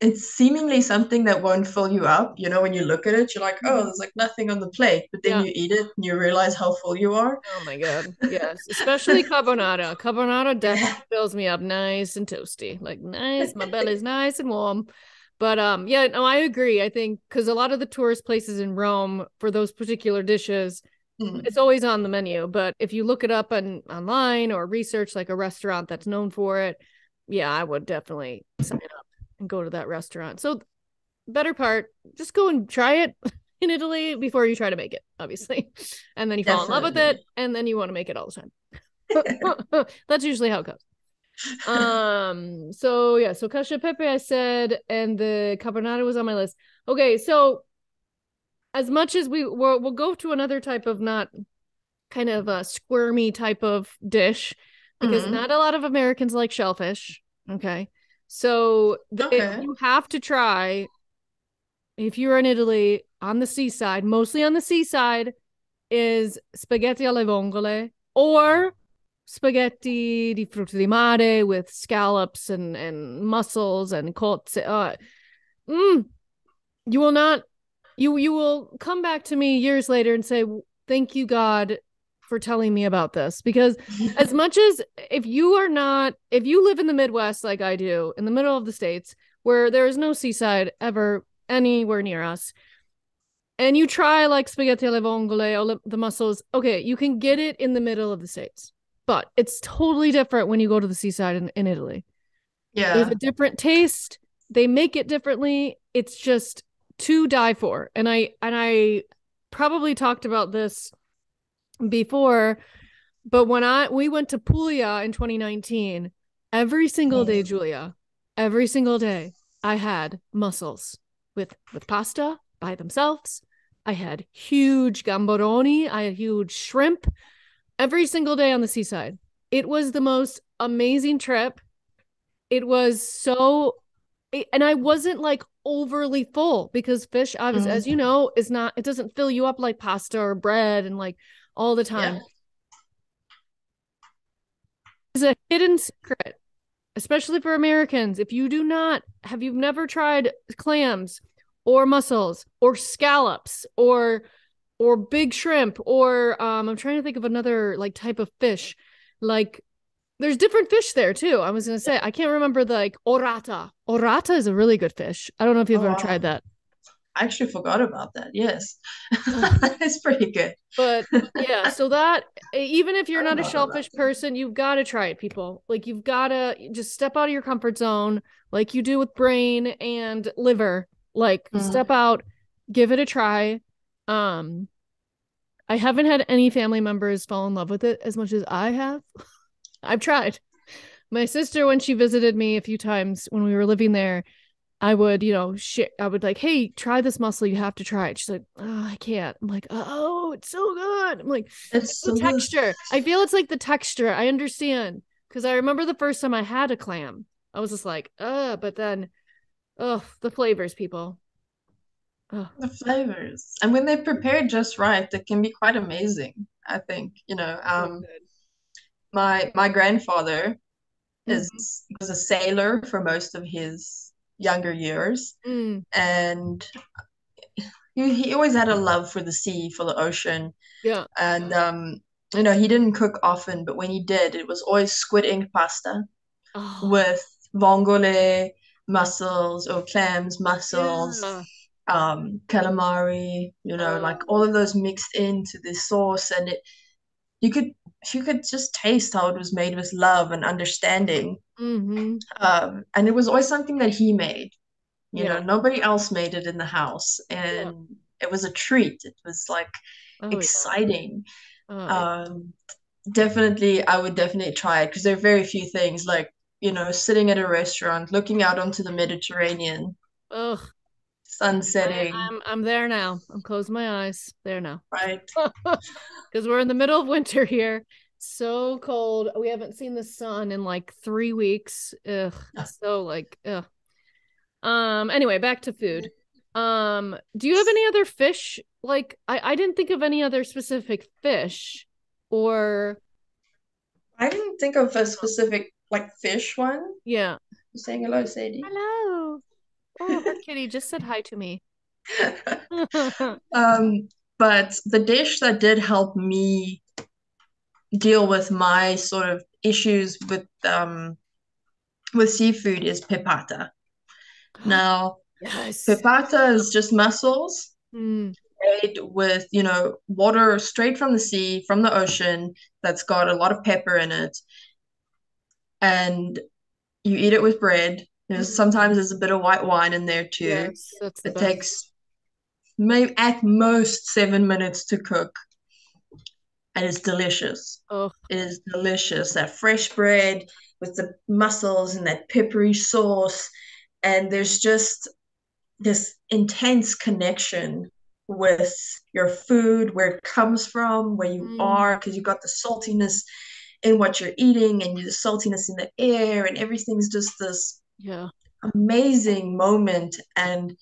it's seemingly something that won't fill you up. You know, when you look at it, you're like, oh, there's like nothing on the plate. But then Yeah. you eat it and you realize how full you are. Oh my god. Yes. Especially carbonara. Carbonara definitely fills me up nice and toasty. Like nice. My belly's nice and warm. But um yeah, no, I agree. I think because a lot of the tourist places in Rome for those particular dishes, Mm. it's always on the menu. But if you look it up on online or research like a restaurant that's known for it, yeah, I would definitely sign up and go to that restaurant. So better part, just go and try it in Italy before you try to make it, obviously. And then you fall in love with it, and then you want to make it all the time. That's usually how it goes. Um, so yeah, so cacio e pepe I said, and the carbonara was on my list. Okay, so as much as we we'll, we'll go to another type of not kind of a squirmy type of dish because Mhm. not a lot of Americans like shellfish. Okay. So they, Okay. you have to try if you're in Italy on the seaside, mostly on the seaside, is spaghetti alle vongole or spaghetti di frutti di mare with scallops and and mussels and cozze. Uh, mm, you will not. You you will come back to me years later and say, "Thank you, God, for telling me about this." Because as much as if you are not if you live in the midwest like i do in the middle of the states where there is no seaside ever anywhere near us and you try like spaghetti alle vongole or the mussels okay you can get it in the middle of the states but it's totally different when you go to the seaside in, in italy Yeah, there's a different taste they make it differently it's just to die for and i and i probably talked about this before but when i we went to puglia in 2019 every single day Mm. Giulia every single day i had mussels with with pasta by themselves i had huge gamberoni i had huge shrimp every single day on the seaside it was the most amazing trip it was so and I wasn't like overly full because fish, obviously, Mhm. as you know, is not it doesn't fill you up like pasta or bread and like all the time. Yeah. It's a hidden secret, especially for Americans. If you do not have you've never tried clams or mussels or scallops or or big shrimp or um I'm trying to think of another like type of fish like there's different fish there too. I was gonna say I can't remember the like orata. Orata is a really good fish. I don't know if you've Oh, ever wow. tried that, I actually forgot about that. Yes. It's pretty good. but yeah. So that even if you're not a shellfish person, you've got to try it, people. Like you've got to just step out of your comfort zone, like you do with brain and liver. Like Mhm. step out, give it a try. Um, I haven't had any family members fall in love with it as much as I have. I've tried. My sister, when she visited me a few times when we were living there, I would, you know, sh- I would like, hey, try this muscle. You have to try it. She's like, oh, I can't. I'm like, oh, it's so good. I'm like, It's the so good. texture. I feel it's like the texture. I understand because I remember the first time I had a clam, I was just like, uh, but then, oh, the flavors, people. Oh, The flavors. And when they're prepared just right, it can be quite amazing, I think. You know, um, good. my my grandfather Mhm. is was a sailor for most of his younger years, Mm, and he, he always had a love for the sea, for the ocean. yeah. And um, you know, he didn't cook often, but when he did, it was always squid ink pasta Oh, with vongole mussels or clams, mussels, yeah. um, calamari, you know, like Oh. all of those mixed into this sauce, and it you could you could just taste how it was made with love and understanding. Mm-hmm. Um, and it was always something that he made. You know, nobody else made it in the house, Yeah. and it was a treat. It was like Oh yeah. exciting. Oh. Um, definitely, I would definitely try it because there are very few things like, you know, sitting at a restaurant, looking out onto the Mediterranean, Ugh. sun I, setting, I'm I'm there now. I'm closing my eyes. There now. right? Because we're in the middle of winter here. So cold. We haven't seen the sun in like three weeks. Ugh. So like ugh. Um, anyway, back to food. Um, do you have any other fish? Like I, I didn't think of any other specific fish or I didn't think of a specific like fish one. yeah. You saying hello, Sadie? Hello. Oh, her kitty just said hi to me. Um, but the dish that did help me deal with my sort of issues with um with seafood is pepata. Now, yes. pepata is just mussels Mm, made with, you know, water straight from the sea, from the ocean, that's got a lot of pepper in it. And you eat it with bread. There's Mhm. sometimes there's a bit of white wine in there too. yes, It best. takes maybe at most seven minutes to cook, and it's delicious. Oh, It is delicious. That fresh bread with the mussels and that peppery sauce, and there's just this intense connection with your food, where it comes from, where you Mm. are, because you've got the saltiness in what you're eating and the saltiness in the air, and everything's just this yeah. amazing moment. And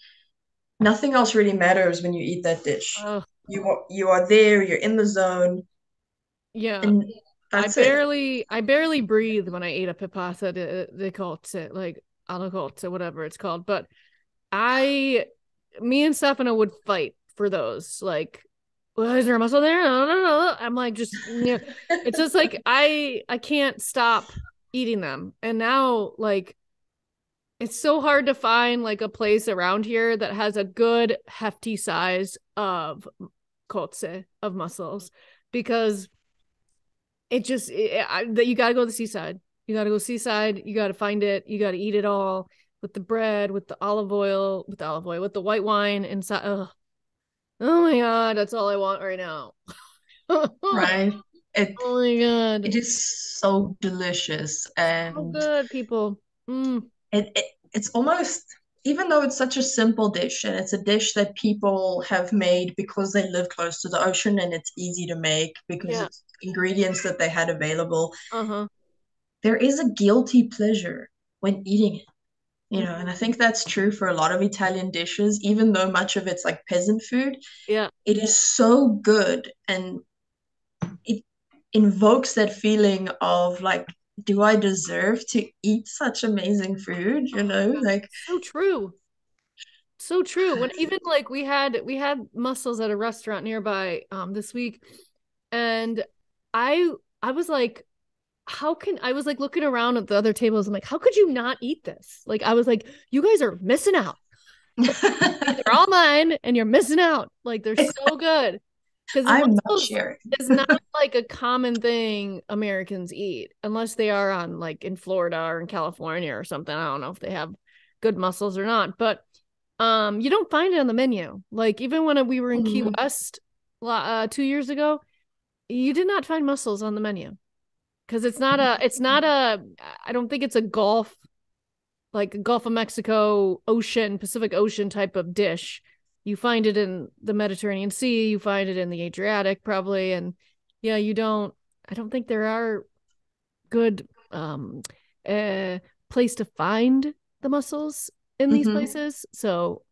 nothing else really matters when you eat that dish. Oh, You are you are there, you're in the zone, yeah. and I that's it. barely I barely breathe when I ate a pipasa de, de cozze, like cozze, whatever it's called. But I, me and Stefano would fight for those. Like, well, is there a muscle there? No, no, no. I'm like, just you know, it's just like I I can't stop eating them. And now like it's so hard to find like a place around here that has a good hefty size of cozze of mussels because it just it, I, that you got to go to the seaside. You got to go seaside. You got to find it. You got to eat it all with the bread, with the olive oil, with the olive oil, with the white wine inside. Ugh. Oh my god, that's all I want right now. Right? It Oh my god, it is so delicious so and good, people. Mm, it, it it's almost even though it's such a simple dish and it's a dish that people have made because they live close to the ocean and it's easy to make because Yeah. it's ingredients that they had available, uh huh. there is a guilty pleasure when eating it. You know, and I think that's true for a lot of Italian dishes, even though much of it's like peasant food. Yeah. It is so good and it invokes that feeling of like, do I deserve to eat such amazing food? You know, like so true so true when even like we had we had mussels at a restaurant nearby um this week and i i was like how can i was like looking around at the other tables i'm like how could you not eat this like i was like you guys are missing out they're all mine and you're missing out like they're so good because I'm not sharing. is not like a common thing Americans eat unless they are on like in Florida or in California or something. I don't know if they have good mussels or not, but um you don't find it on the menu. Like even when we were in Key Mhm. West uh 2 years ago, you did not find mussels on the menu. Cuz it's not a it's not a I don't think it's a Gulf like Gulf of Mexico ocean, Pacific Ocean type of dish. You find it in the Mediterranean Sea, you find it in the Adriatic probably and yeah, you don't I don't think there are good um uh place to find the mussels in these Mhm. places. So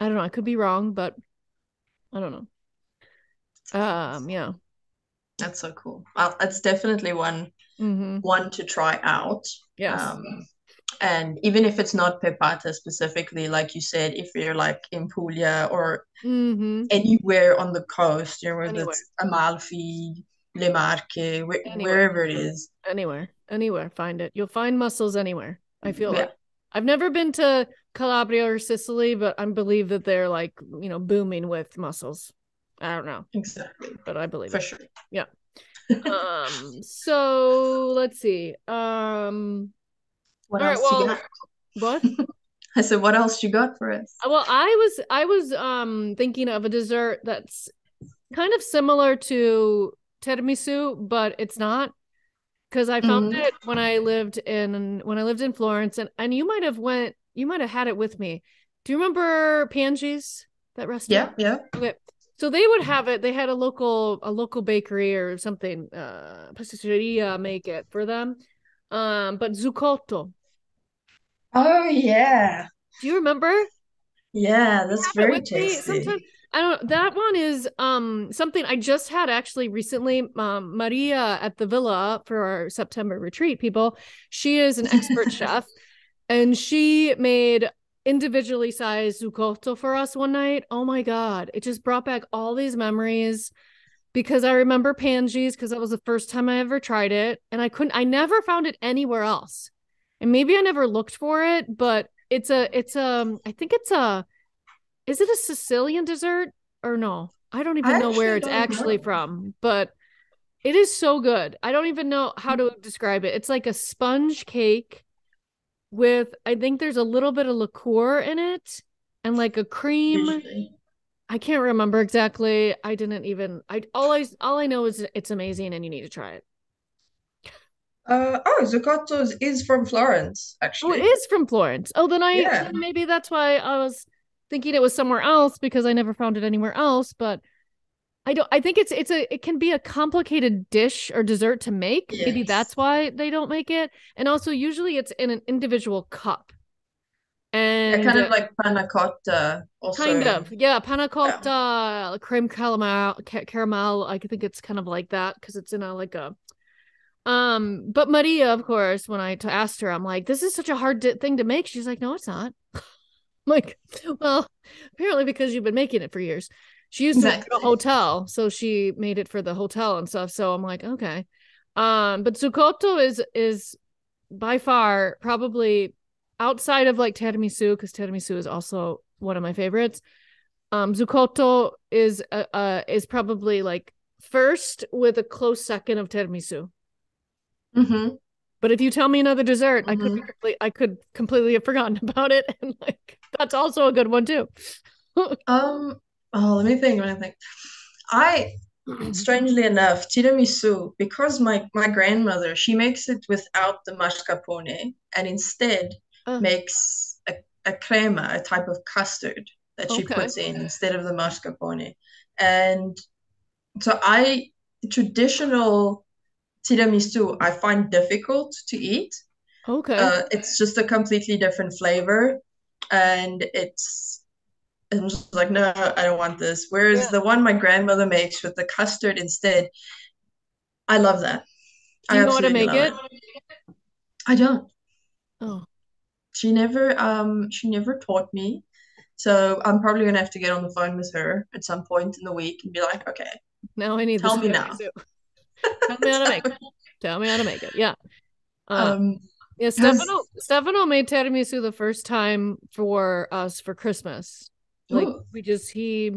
I don't know. I could be wrong, but I don't know. Um, yeah. That's so cool. Well, that's definitely one Mm-hmm. one to try out. Yes. Um, and even if it's not Pepata specifically, like you said, if you're like in Puglia or mm-hmm. anywhere on the coast, you know, whether Anywhere. it's Amalfi, Le Marche, wh- wherever it is. Anywhere. Anywhere. Find it. You'll find mussels anywhere. I feel Yeah. like. I've never been to Calabria or Sicily, but I believe that they're like, you know, booming with mussels. I don't know, Exactly. but I believe For it. sure. Um, so let's see. Um, What All right, well- got? what? I said, what else you got for us? Well, I was I was um thinking of a dessert that's kind of similar to tiramisu, but it's not because I found Mhm. it when I lived in when I lived in Florence, and and you might have went you might have had it with me. Do you remember Panji's that restaurant? Yeah, yeah. Okay. So they would have it. They had a local a local bakery or something, uh pasticceria make it for them. Um, but zuccotto. Oh yeah. Do you remember? Yeah, that's very tasty. I don't that one is um something I just had actually recently. Um Maria at the villa for our September retreat, people. She is an expert chef and she made individually sized zuccotto for us one night. Oh my god. It just brought back all these memories because I remember Panji's because that was the first time I ever tried it. And I couldn't I never found it anywhere else. And maybe I never looked for it, but it's a it's a I think it's a is it a Sicilian dessert or no? I don't even I know where it's actually know. from, but it is so good. I don't even know how to describe it. It's like a sponge cake with I think there's a little bit of liqueur in it and like a cream. I can't remember exactly. I didn't even I all I all I know is it's amazing and you need to try it. Uh, oh, Zuccotto is- from Florence, Oh, actually. it is from Florence. Oh, then I Yeah. maybe that's why I was thinking it was somewhere else because I never found it anywhere else. But I don't. I think it's it's a it can be a complicated dish or dessert to make. Maybe that's why they don't make it. And also, usually it's in an individual cup. Yeah, And kind uh, of like panna cotta also. kind of yeah, panna cotta, creme caramel, caramel. I think it's kind of like that because it's in a like a. Um, but Maria, of course, when I t- asked her, I'm like, "This is such a hard di- thing to make." She's like, "No, it's not." I'm like, well, apparently because you've been making it for years. She used to work at a hotel, so she made it for the hotel and stuff. So I'm like, okay. Um, but zuccotto is is by far probably outside of like tiramisu because tiramisu is also one of my favorites. Um, zuccotto is uh, uh is probably like first with a close second of tiramisu. hmm But if you tell me another dessert, I could be Mhm. I could completely have forgotten about it, and like that's also a good one too. Um, oh, let me think, let me think. I, strangely enough, tiramisu, because my my grandmother, she makes it without the mascarpone and instead Uh. makes a, a crema, a type of custard that she Okay. puts in instead of the mascarpone. And so I, traditional tiramisu, I find difficult to eat. Okay. Uh, it's just a completely different flavor, and it's I'm just like, no, I don't want this. Whereas Yeah. the one my grandmother makes with the custard instead, I love that. Do you know how to make love I don't. oh, She never um she never taught me. So I'm probably gonna have to get on the phone with her at some point in the week and be like, okay, now I need Tell this me now. Tell me how to make it. Tell me how to make it. Yeah. Uh, um yeah, Stefano Stefano made tiramisu the first time for us for Christmas. Like ooh, we just he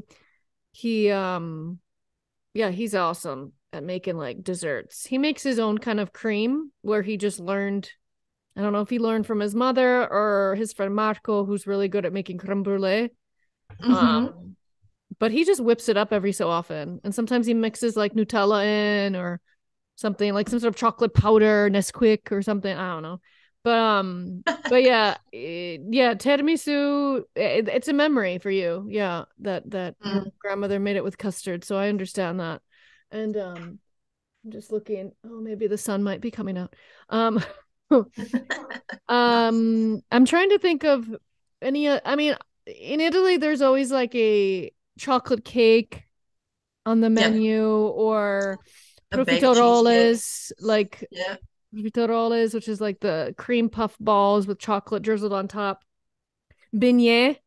he um yeah, he's awesome at making like desserts. He makes his own kind of cream where he just learned I don't know if he learned from his mother or his friend Marco who's really good at making creme brulee. mhm. Um, but he just whips it up every so often. And sometimes he mixes like Nutella in or something like some sort of chocolate powder, Nesquik or something. I don't know. But um, but yeah, eh, yeah, tiramisu. It, it's a memory for you. Yeah, that that your grandmother made it with custard. So I understand that. And um, I'm just looking. Oh, maybe the sun might be coming out. Um, um, I'm trying to think of any. uh, I mean, in Italy, there's always like a chocolate cake on the menu or A baked profiteroles, like Yeah. Profiteroles, which is like the cream puff balls with chocolate drizzled on top. Beignet,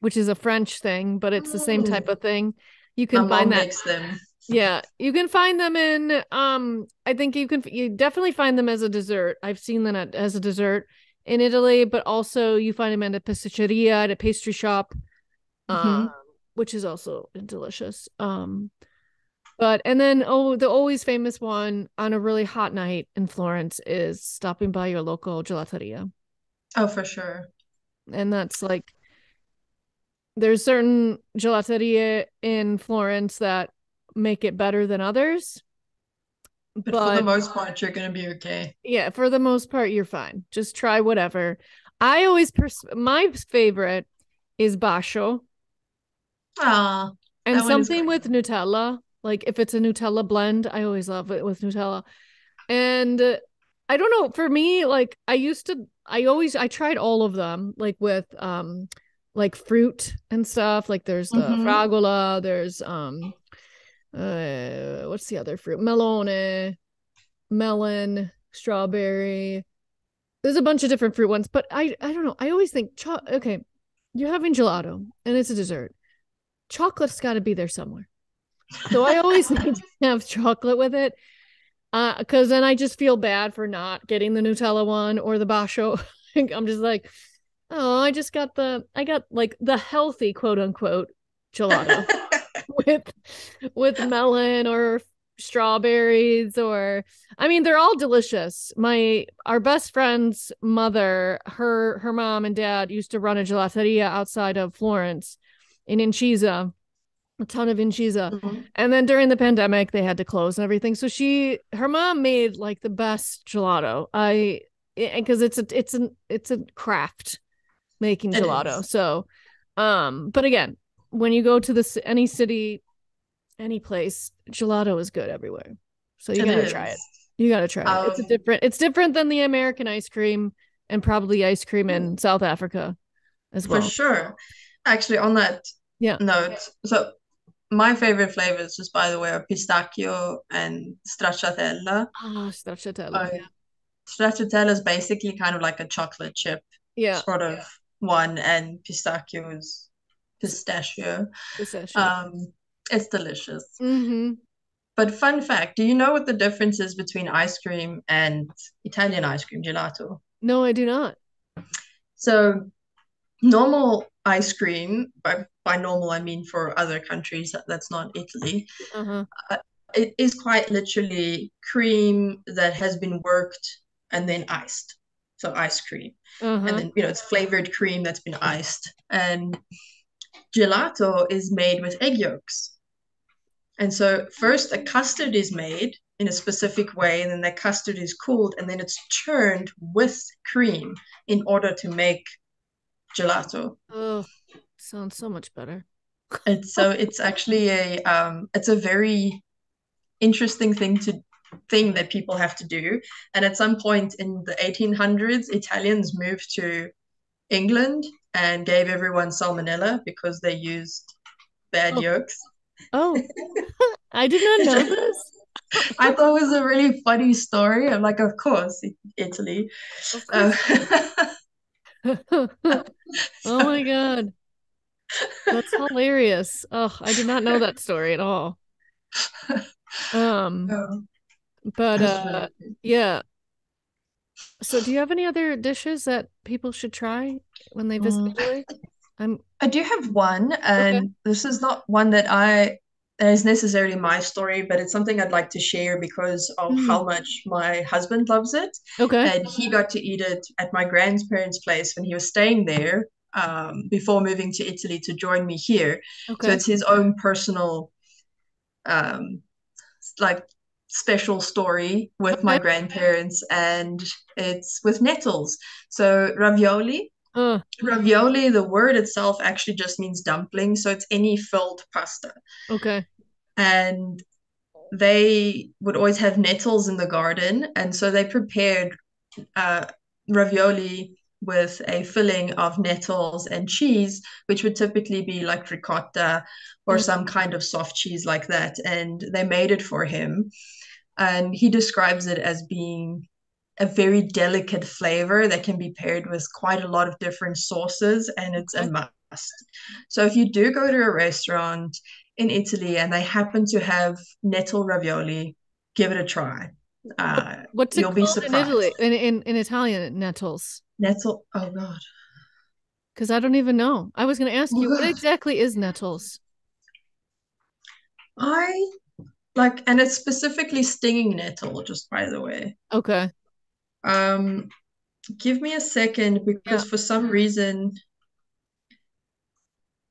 which is a French thing, but it's the same type Oh. of thing. You can mom find that. them. Yeah, you can find them in. Um, I think you can. You definitely find them as a dessert. I've seen them at, as a dessert in Italy, but also you find them at a pasticceria, at a pastry shop, Mhm. um, which is also delicious. Um, but and then oh, the always famous one on a really hot night in Florence is stopping by your local gelateria, Oh, for sure. and that's like there's certain gelateria in Florence that make it better than others. But for the most part, you're gonna be okay. yeah, for the most part, you're fine. Just try whatever. I always pers- my favorite is bacio Ah, and That one is something with Nutella. Like if it's a Nutella blend, I always love it with Nutella. And I don't know, for me, like I used to I always I tried all of them, like with um like fruit and stuff. Like there's the Mhm. fragola, there's um uh what's the other fruit? Melone, melon, strawberry. There's a bunch of different fruit ones, but I I don't know. I always think cho- okay, you're having gelato and it's a dessert. Chocolate's got to be there somewhere. So I always need to have chocolate with it. Uh, because then I just feel bad for not getting the Nutella one or the Bacio. I'm just like, oh, I just got the I got like the healthy quote unquote gelato with with melon or strawberries or I mean they're all delicious. My our best friend's mother, her her mom and dad used to run a gelateria outside of Florence in Incisa, a ton of Incisa. Mhm. And then during the pandemic they had to close and everything. So she her mom made like the best gelato. I because it's a it's an it's a craft making It gelato. is. So um but again, when you go to this any city any place, gelato is good everywhere. So you It gotta try it. You gotta try it. It's a Um, different it's different than the American ice cream and probably ice cream in South Africa as well. For sure. Actually, on that Yeah. note, so my favorite flavors, just by the way, are pistachio and stracciatella. Ah, stracciatella. Yeah. stracciatella is basically kind of like a chocolate chip Yeah. sort of one, and pistachio is pistachio. pistachio. Um, it's delicious. mm-hmm. But fun fact, do you know what the difference is between ice cream and Italian ice cream, gelato? No, I do not. So normal ice cream, by, by normal I mean for other countries, that- that's not Italy, Uh-huh. it is quite literally cream that has been worked and then iced. So ice cream. Uh-huh. And then, you know, it's flavored cream that's been iced. And gelato is made with egg yolks. And so first a custard is made in a specific way, and then that custard is cooled, and then it's churned with cream in order to make gelato. oh, sounds so much better. It's so it's actually a um it's a very interesting thing to thing that people have to do. And at some point in the 1800s, Italians moved to England and gave everyone salmonella because they used bad Oh. yolks. Oh, I did not know this. I thought it was a really funny story. I'm like, of course, Italy. Of Uh, course. oh my god. That's hilarious. Oh, I did not know that story at all. Um, oh, but uh yeah. So do you have any other dishes that people should try when they visit Mm. Italy? I'm I do have one, and this is not one that I that is necessarily my story, but it's something I'd like to share because of Mm. how much my husband loves it. okay. And he got to eat it at my grandparents' place when he was staying there um, before moving to Italy to join me here. So it's his own personal, um, like special story with my grandparents, and it's with nettles. So ravioli. Uh, Ravioli, the word itself actually just means dumpling, so it's any filled pasta. okay. And they would always have nettles in the garden, and so they prepared uh, ravioli with a filling of nettles and cheese, which would typically be like ricotta or Mm. some kind of soft cheese like that. And they made it for him. And he describes it as being a very delicate flavor that can be paired with quite a lot of different sauces, and it's a must. So if you do go to a restaurant in Italy and they happen to have nettle ravioli, give it a try. Uh, What's it you'll be called in Italy? In, in in Italian, nettles. Nettle, oh God. Because I don't even know. I was going to ask you, what exactly is nettles? I like, and it's specifically stinging nettle, just by the way. Okay. Um, give me a second because Yeah. for some reason,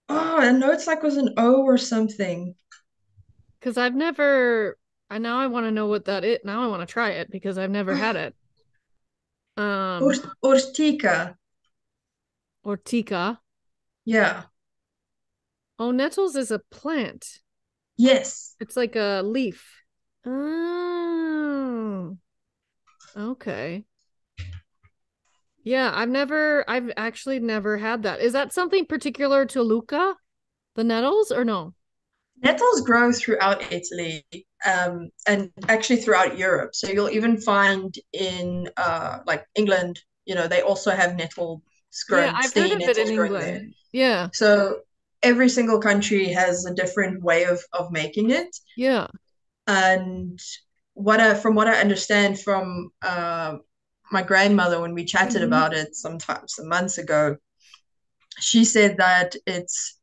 oh, I know it's like was an O or something. Because I've never. I now I want to know what that is. Now I want to try it because I've never had it. Um, Or- Ortica. ortica. Yeah. Oh, nettles is a plant. Yes. It's like a leaf. Oh. Okay. Yeah, I've never, I've actually never had that. Is that something particular to Lucca? The nettles or no? Nettles grow throughout Italy, um, and actually throughout Europe. So you'll even find in uh, like England, you know, they also have nettles Yeah, I've heard of it in growing there. England. Yeah, So every single country has a different way of of making it. yeah. And what I, from what I understand from uh, my grandmother when we chatted Mhm. about it sometime some months ago, she said that it's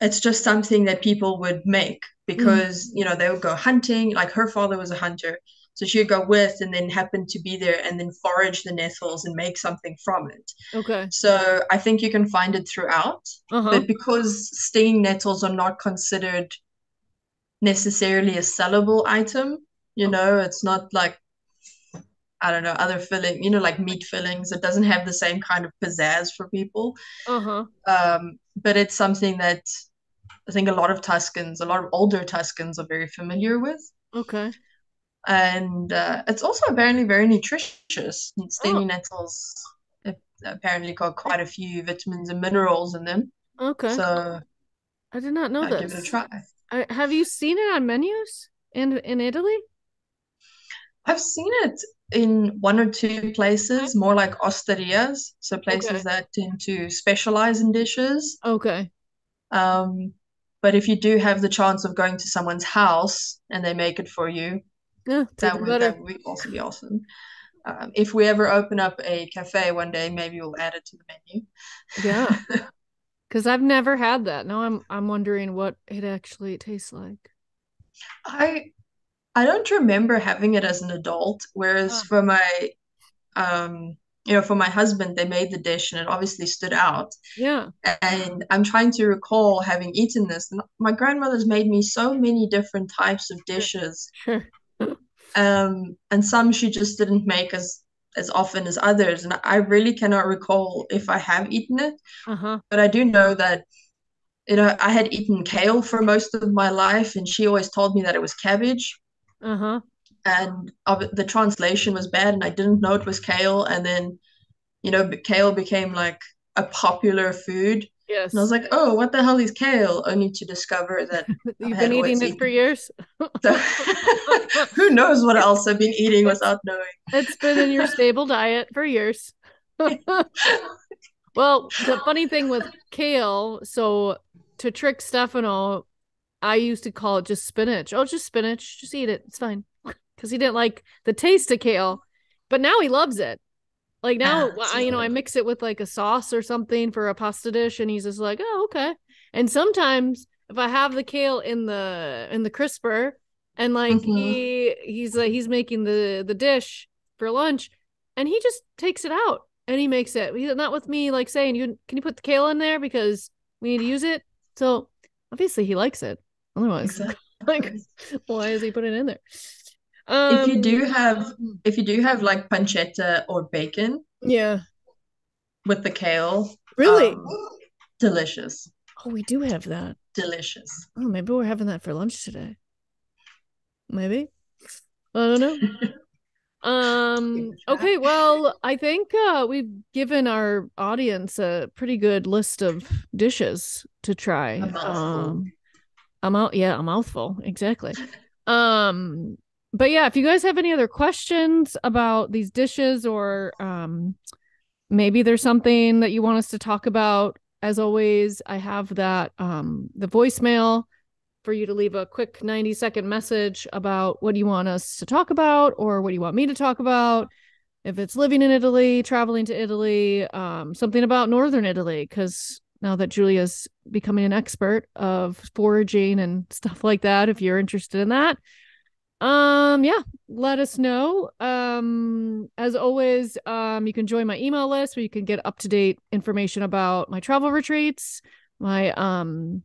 it's just something that people would make because you know they would go hunting. Like her father was a hunter, so she would go with and then happen to be there and then forage the nettles and make something from it. Okay. So I think you can find it throughout, Uh-huh. but because stinging nettles are not considered necessarily a sellable item, you know, it's not like I don't know, other filling, you know, like meat fillings. It doesn't have the same kind of pizzazz for people. Uh-huh. Um, but it's something that I think a lot of Tuscans, a lot of older Tuscans are very familiar with. Okay. And uh, it's also apparently very nutritious. Oh. Nettles apparently got quite a few vitamins and minerals in them. Okay. So I did not know that. Give it a try. I, have you seen it on menus in in Italy? I've seen it in one or two places, more like osterias, so places Okay. that tend to specialize in dishes. Okay. Um, but if you do have the chance of going to someone's house and they make it for you, Yeah, that would that would also be awesome. Um, if we ever open up a cafe one day, maybe we'll add it to the menu. Yeah. Because I've never had that. Now I'm I'm wondering what it actually tastes like. I I don't remember having it as an adult, whereas Ah. for my um you know for my husband they made the dish and it obviously stood out. Yeah. And I'm trying to recall having eaten this. And my grandmother's made me so many different types of dishes. Um, and some she just didn't make as as often as others. And I really cannot recall if I have eaten it, Uh-huh. but I do know that you know I had eaten kale for most of my life, and she always told me that it was cabbage. Uh-huh. And the translation was bad, and I didn't know it was kale. And then, you know, kale became like a popular food. Yes. And I was like, oh, what the hell is kale? Only to discover that You've been eating it for years. So who knows what else I've been eating without knowing. It's been in your stable diet for years. well, the funny thing with kale, so to trick Stefano, I used to call it just spinach. Oh, just spinach. Just eat it. It's fine. Because he didn't like the taste of kale. But now he loves it. Like now, Ah, I, you know, I mix it with like a sauce or something for a pasta dish, and he's just like, "Oh, okay." And sometimes if I have the kale in the in the crisper, and like Mhm. he he's like he's making the the dish for lunch, and he just takes it out and he makes it. He's not with me like saying, "You can you put the kale in there because we need to use it." So obviously he likes it. Otherwise, Exactly. like, why is he putting it in there? If you Um, do have if you do have like pancetta or bacon yeah, with the kale, really. um, delicious. oh, we do have that. Delicious. Oh, maybe we're having that for lunch today. Maybe. I don't know. Um okay, well, I think uh we've given our audience a pretty good list of dishes to try. A mouthful. Um a mouth yeah, a mouthful, exactly. Um but yeah, if you guys have any other questions about these dishes or um maybe there's something that you want us to talk about, as always, I have that um the voicemail for you to leave a quick 90 second message about what you want us to talk about or what do you want me to talk about. If it's living in Italy, traveling to Italy, um, something about northern Italy, because now that Giulia's becoming an expert of foraging and stuff like that, if you're interested in that, um, yeah, let us know. Um, as always, um, you can join my email list where you can get up to date information about my travel retreats, my um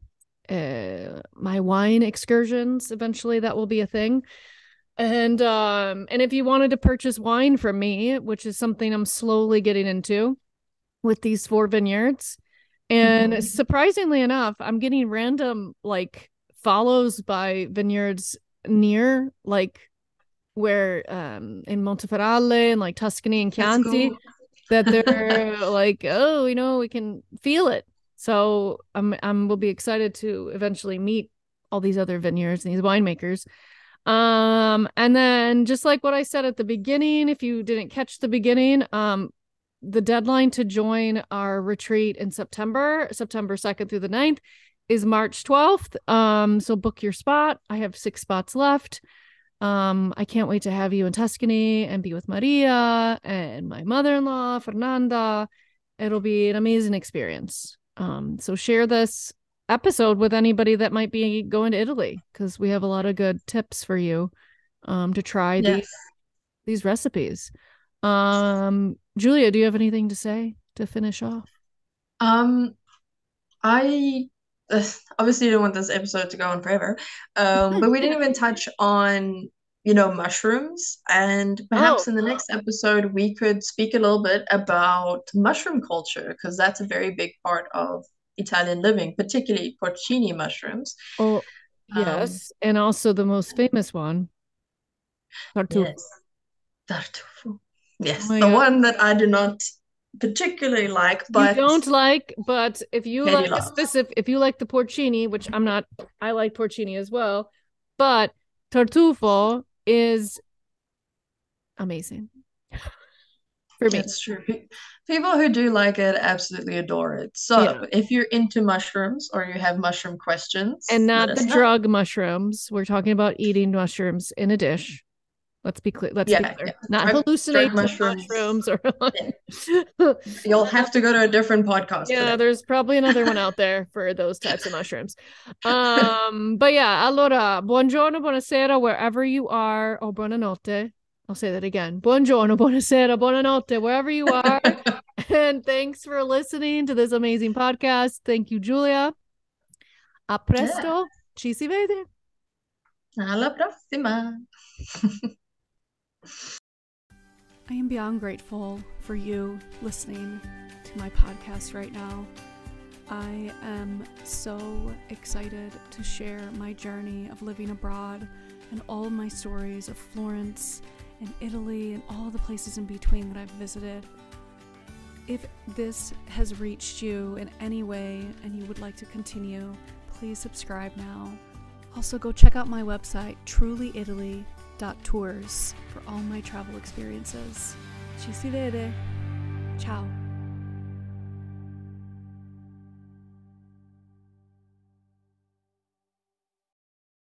uh, my wine excursions eventually that will be a thing and um and if you wanted to purchase wine from me which is something i'm slowly getting into with these four vineyards and Mhm. surprisingly enough i'm getting random like follows by vineyards near like where um in Montefioralle and like tuscany and chianti that they're like, oh, you know, we can feel it. So I'm I'm will be excited to eventually meet all these other vineyards and these winemakers. Um, and then just like what I said at the beginning, if you didn't catch the beginning, um, the deadline to join our retreat in September, September 2nd through the 9th, is March 12th. Um, so book your spot. I have six spots left. Um, I can't wait to have you in Tuscany and be with Maria and my mother-in-law, Fernanda. It'll be an amazing experience. Um, so share this episode with anybody that might be going to Italy because we have a lot of good tips for you um to try Yes. these these recipes. Um, Giulia, do you have anything to say to finish off? Um, I uh, you don't want this episode to go on forever. Um, but we didn't even touch on, you know, mushrooms. And perhaps Oh. in the next episode, we could speak a little bit about mushroom culture, because that's a very big part of Italian living, particularly porcini mushrooms. Oh, Um, yes, and also the most famous one, tartuffe. Yes. Tartufo. Yes, Oh the God. one that I do not particularly like, you but don't like, but if you like a loves. specific, if you like the porcini, which I'm not, I like porcini as well, but tartufo is amazing for me. That's true. People who do like it absolutely adore it. So, Yeah. if you're into mushrooms or you have mushroom questions, And not the know. drug mushrooms. We're talking about eating mushrooms in a dish. Let's be clear. Let's be clear. yeah. Not hallucinating mushrooms. mushrooms or You'll have to go to a different podcast Yeah, that. there's probably another one out there for those types of mushrooms. Um, but yeah, allora, buongiorno, buonasera, wherever you are, or buonanotte. I'll say that again. Buongiorno, buonasera, buonanotte, wherever you are. and thanks for listening to this amazing podcast. Thank you, Giulia. A presto. Ci si vede. Alla prossima. I am beyond grateful for you listening to my podcast right now. I am so excited to share my journey of living abroad and all my stories of Florence and Italy and all the places in between that I've visited. If this has reached you in any way and you would like to continue, please subscribe now. Also, go check out my website, trulyitaly.tours, for all my travel experiences. Ci si vede. Ciao.